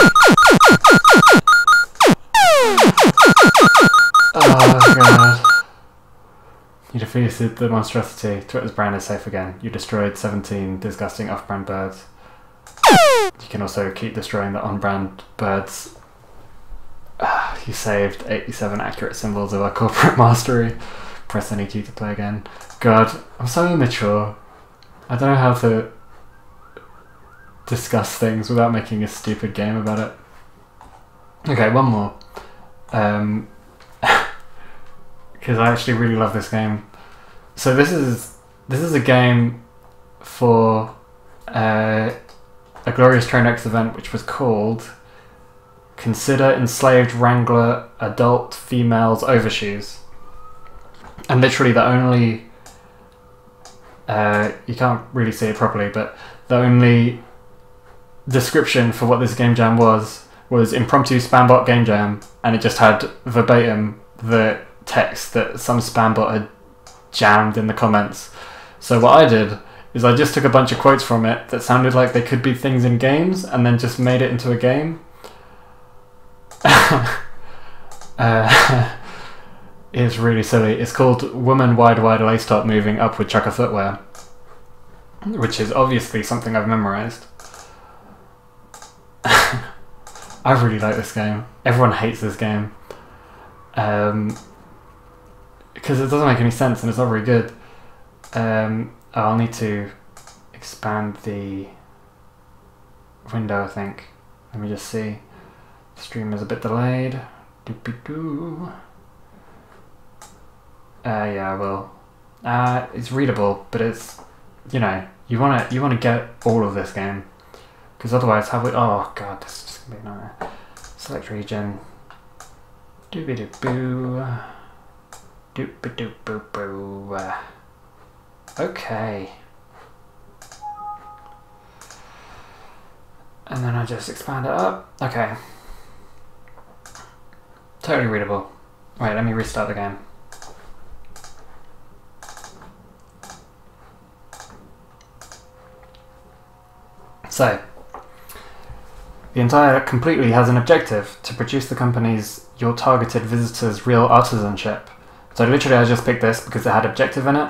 Defeated the monstrosity. Twitter's brand is safe again. You destroyed 17 disgusting off-brand birds. You can also keep destroying the on-brand birds. Ah, you saved 87 accurate symbols of our corporate mastery. Press any key to play again. God, I'm so immature. I don't know how to discuss things without making a stupid game about it. Okay, one more. Um, because I actually really love this game. So this is this is a game for uh, a Glorious Trainwrecks event, which was called "Consider Enslaved Wrangler Adult Females Overshoes," and literally the only uh, you can't really see it properly, but the only description for what this game jam was was impromptu spambot game jam, and it just had verbatim the text that some spambot had jammed in the comments. So what I did is I just took a bunch of quotes from it that sounded like they could be things in games, and then just made it into a game. uh, it's really silly. It's called "Woman Wide Wide Lace Top Moving Up with Chukka Footwear," which is obviously something I've memorized. I really like this game. Everyone hates this game. Um, because it doesn't make any sense and it's not very good. Um, I'll need to expand the window, I think. Let me just see. The stream is a bit delayed. Doopy-doo. Uh, yeah, I will. Uh, it's readable, but it's, you know, you wanna you wanna get all of this game, because otherwise, how we? Oh god, this is just gonna be a nightmare. Select region. Doobie doo boo. Doop doop boo boo. Okay. And then I just expand it up. Okay. Totally readable. Wait, let me restart the game. So, the entire completely has an objective to produce the company's your targeted visitors real artisanship. So literally I just picked this because it had objective in it.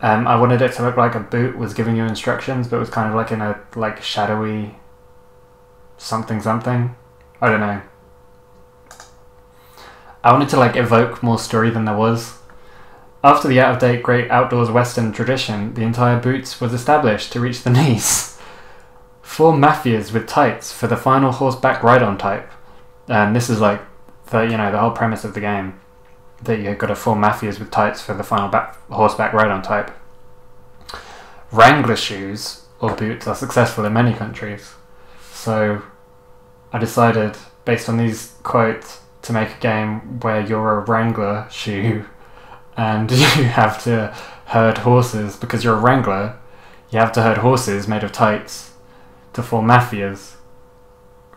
Um, I wanted it to look like a boot was giving you instructions, but it was kind of like in a like shadowy something something. I don't know. I wanted to like evoke more story than there was. After the out-of-date great outdoors western tradition, the entire boots was established to reach the knees. Four mafias with tights for the final horseback ride-on type. And this is like the you know the whole premise of the game that you've got to form mafias with tights for the final back, horseback ride-on type. Wrangler shoes or boots are successful in many countries, so I decided, based on these quotes, to make a game where you're a Wrangler shoe and you have to herd horses because you're a Wrangler. You have to herd horses made of tights to form mafias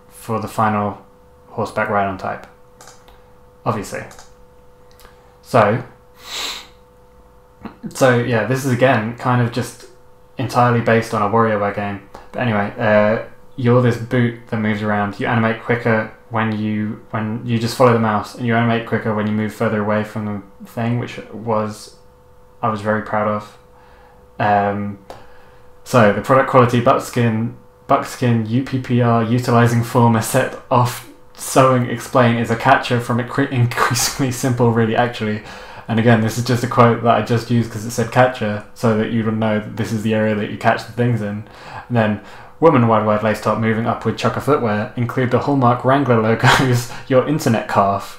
for the final horseback ride-on type. Obviously. So, so yeah, this is again kind of just entirely based on a WarioWare game. But anyway, uh, you're this boot that moves around. You animate quicker when you when you just follow the mouse, and you animate quicker when you move further away from the thing, which was I was very proud of. Um, so the product quality buckskin buckskin UPPR utilizing former set off sewing explain is a catcher from increasingly simple really actually. And again this is just a quote that i just used because it said catcher so that you would know that this is the area that you catch the things in. And then woman wide wide lace top moving up with chukka footwear include the hallmark wrangler logos your internet calf.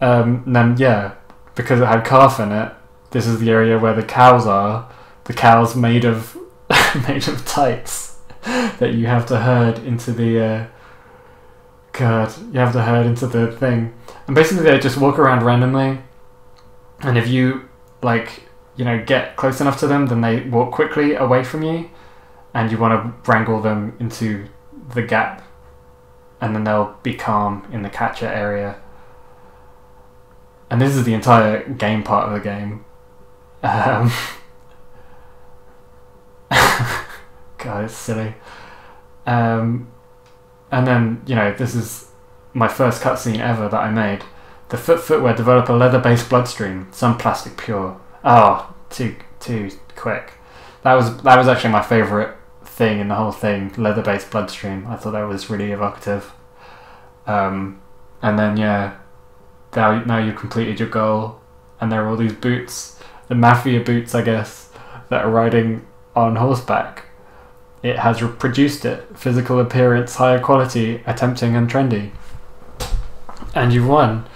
Um, and then yeah because it had calf in it this is the area where the cows are. The cows made of made of tights that you have to herd into the uh, God, you have to herd into the thing. And basically they just walk around randomly. And if you, like, you know, get close enough to them, then they walk quickly away from you. And you want to wrangle them into the gap. And then they'll be calm in the catcher area. And this is the entire game part of the game. Um, God, it's silly. Um, and then, you know, this is my first cutscene ever that I made. The Foot Footwear develop a leather-based bloodstream, some plastic pure. Oh, too too quick. That was that was actually my favourite thing in the whole thing. Leather-based bloodstream. I thought that was really evocative. Um, and then yeah, now now you've completed your goal, and there are all these boots, the mafia boots, I guess, that are riding on horseback. It has reproduced it. Physical appearance, higher quality, attempting and trendy. And you've won.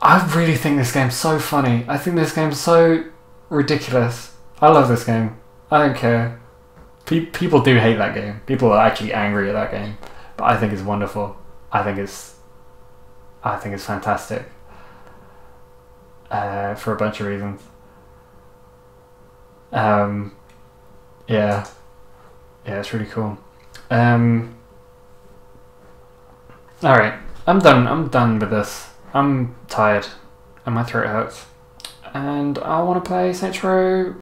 I really think this game's so funny. I think this game's so ridiculous. I love this game. I don't care. Pe- people do hate that game. People are actually angry at that game. But I think it's wonderful. I think it's I think it's fantastic. Uh, for a bunch of reasons. Um, yeah, yeah, it's really cool. Um, all right, I'm done. I'm done with this. I'm tired, and my throat hurts, and I want to play Saints Row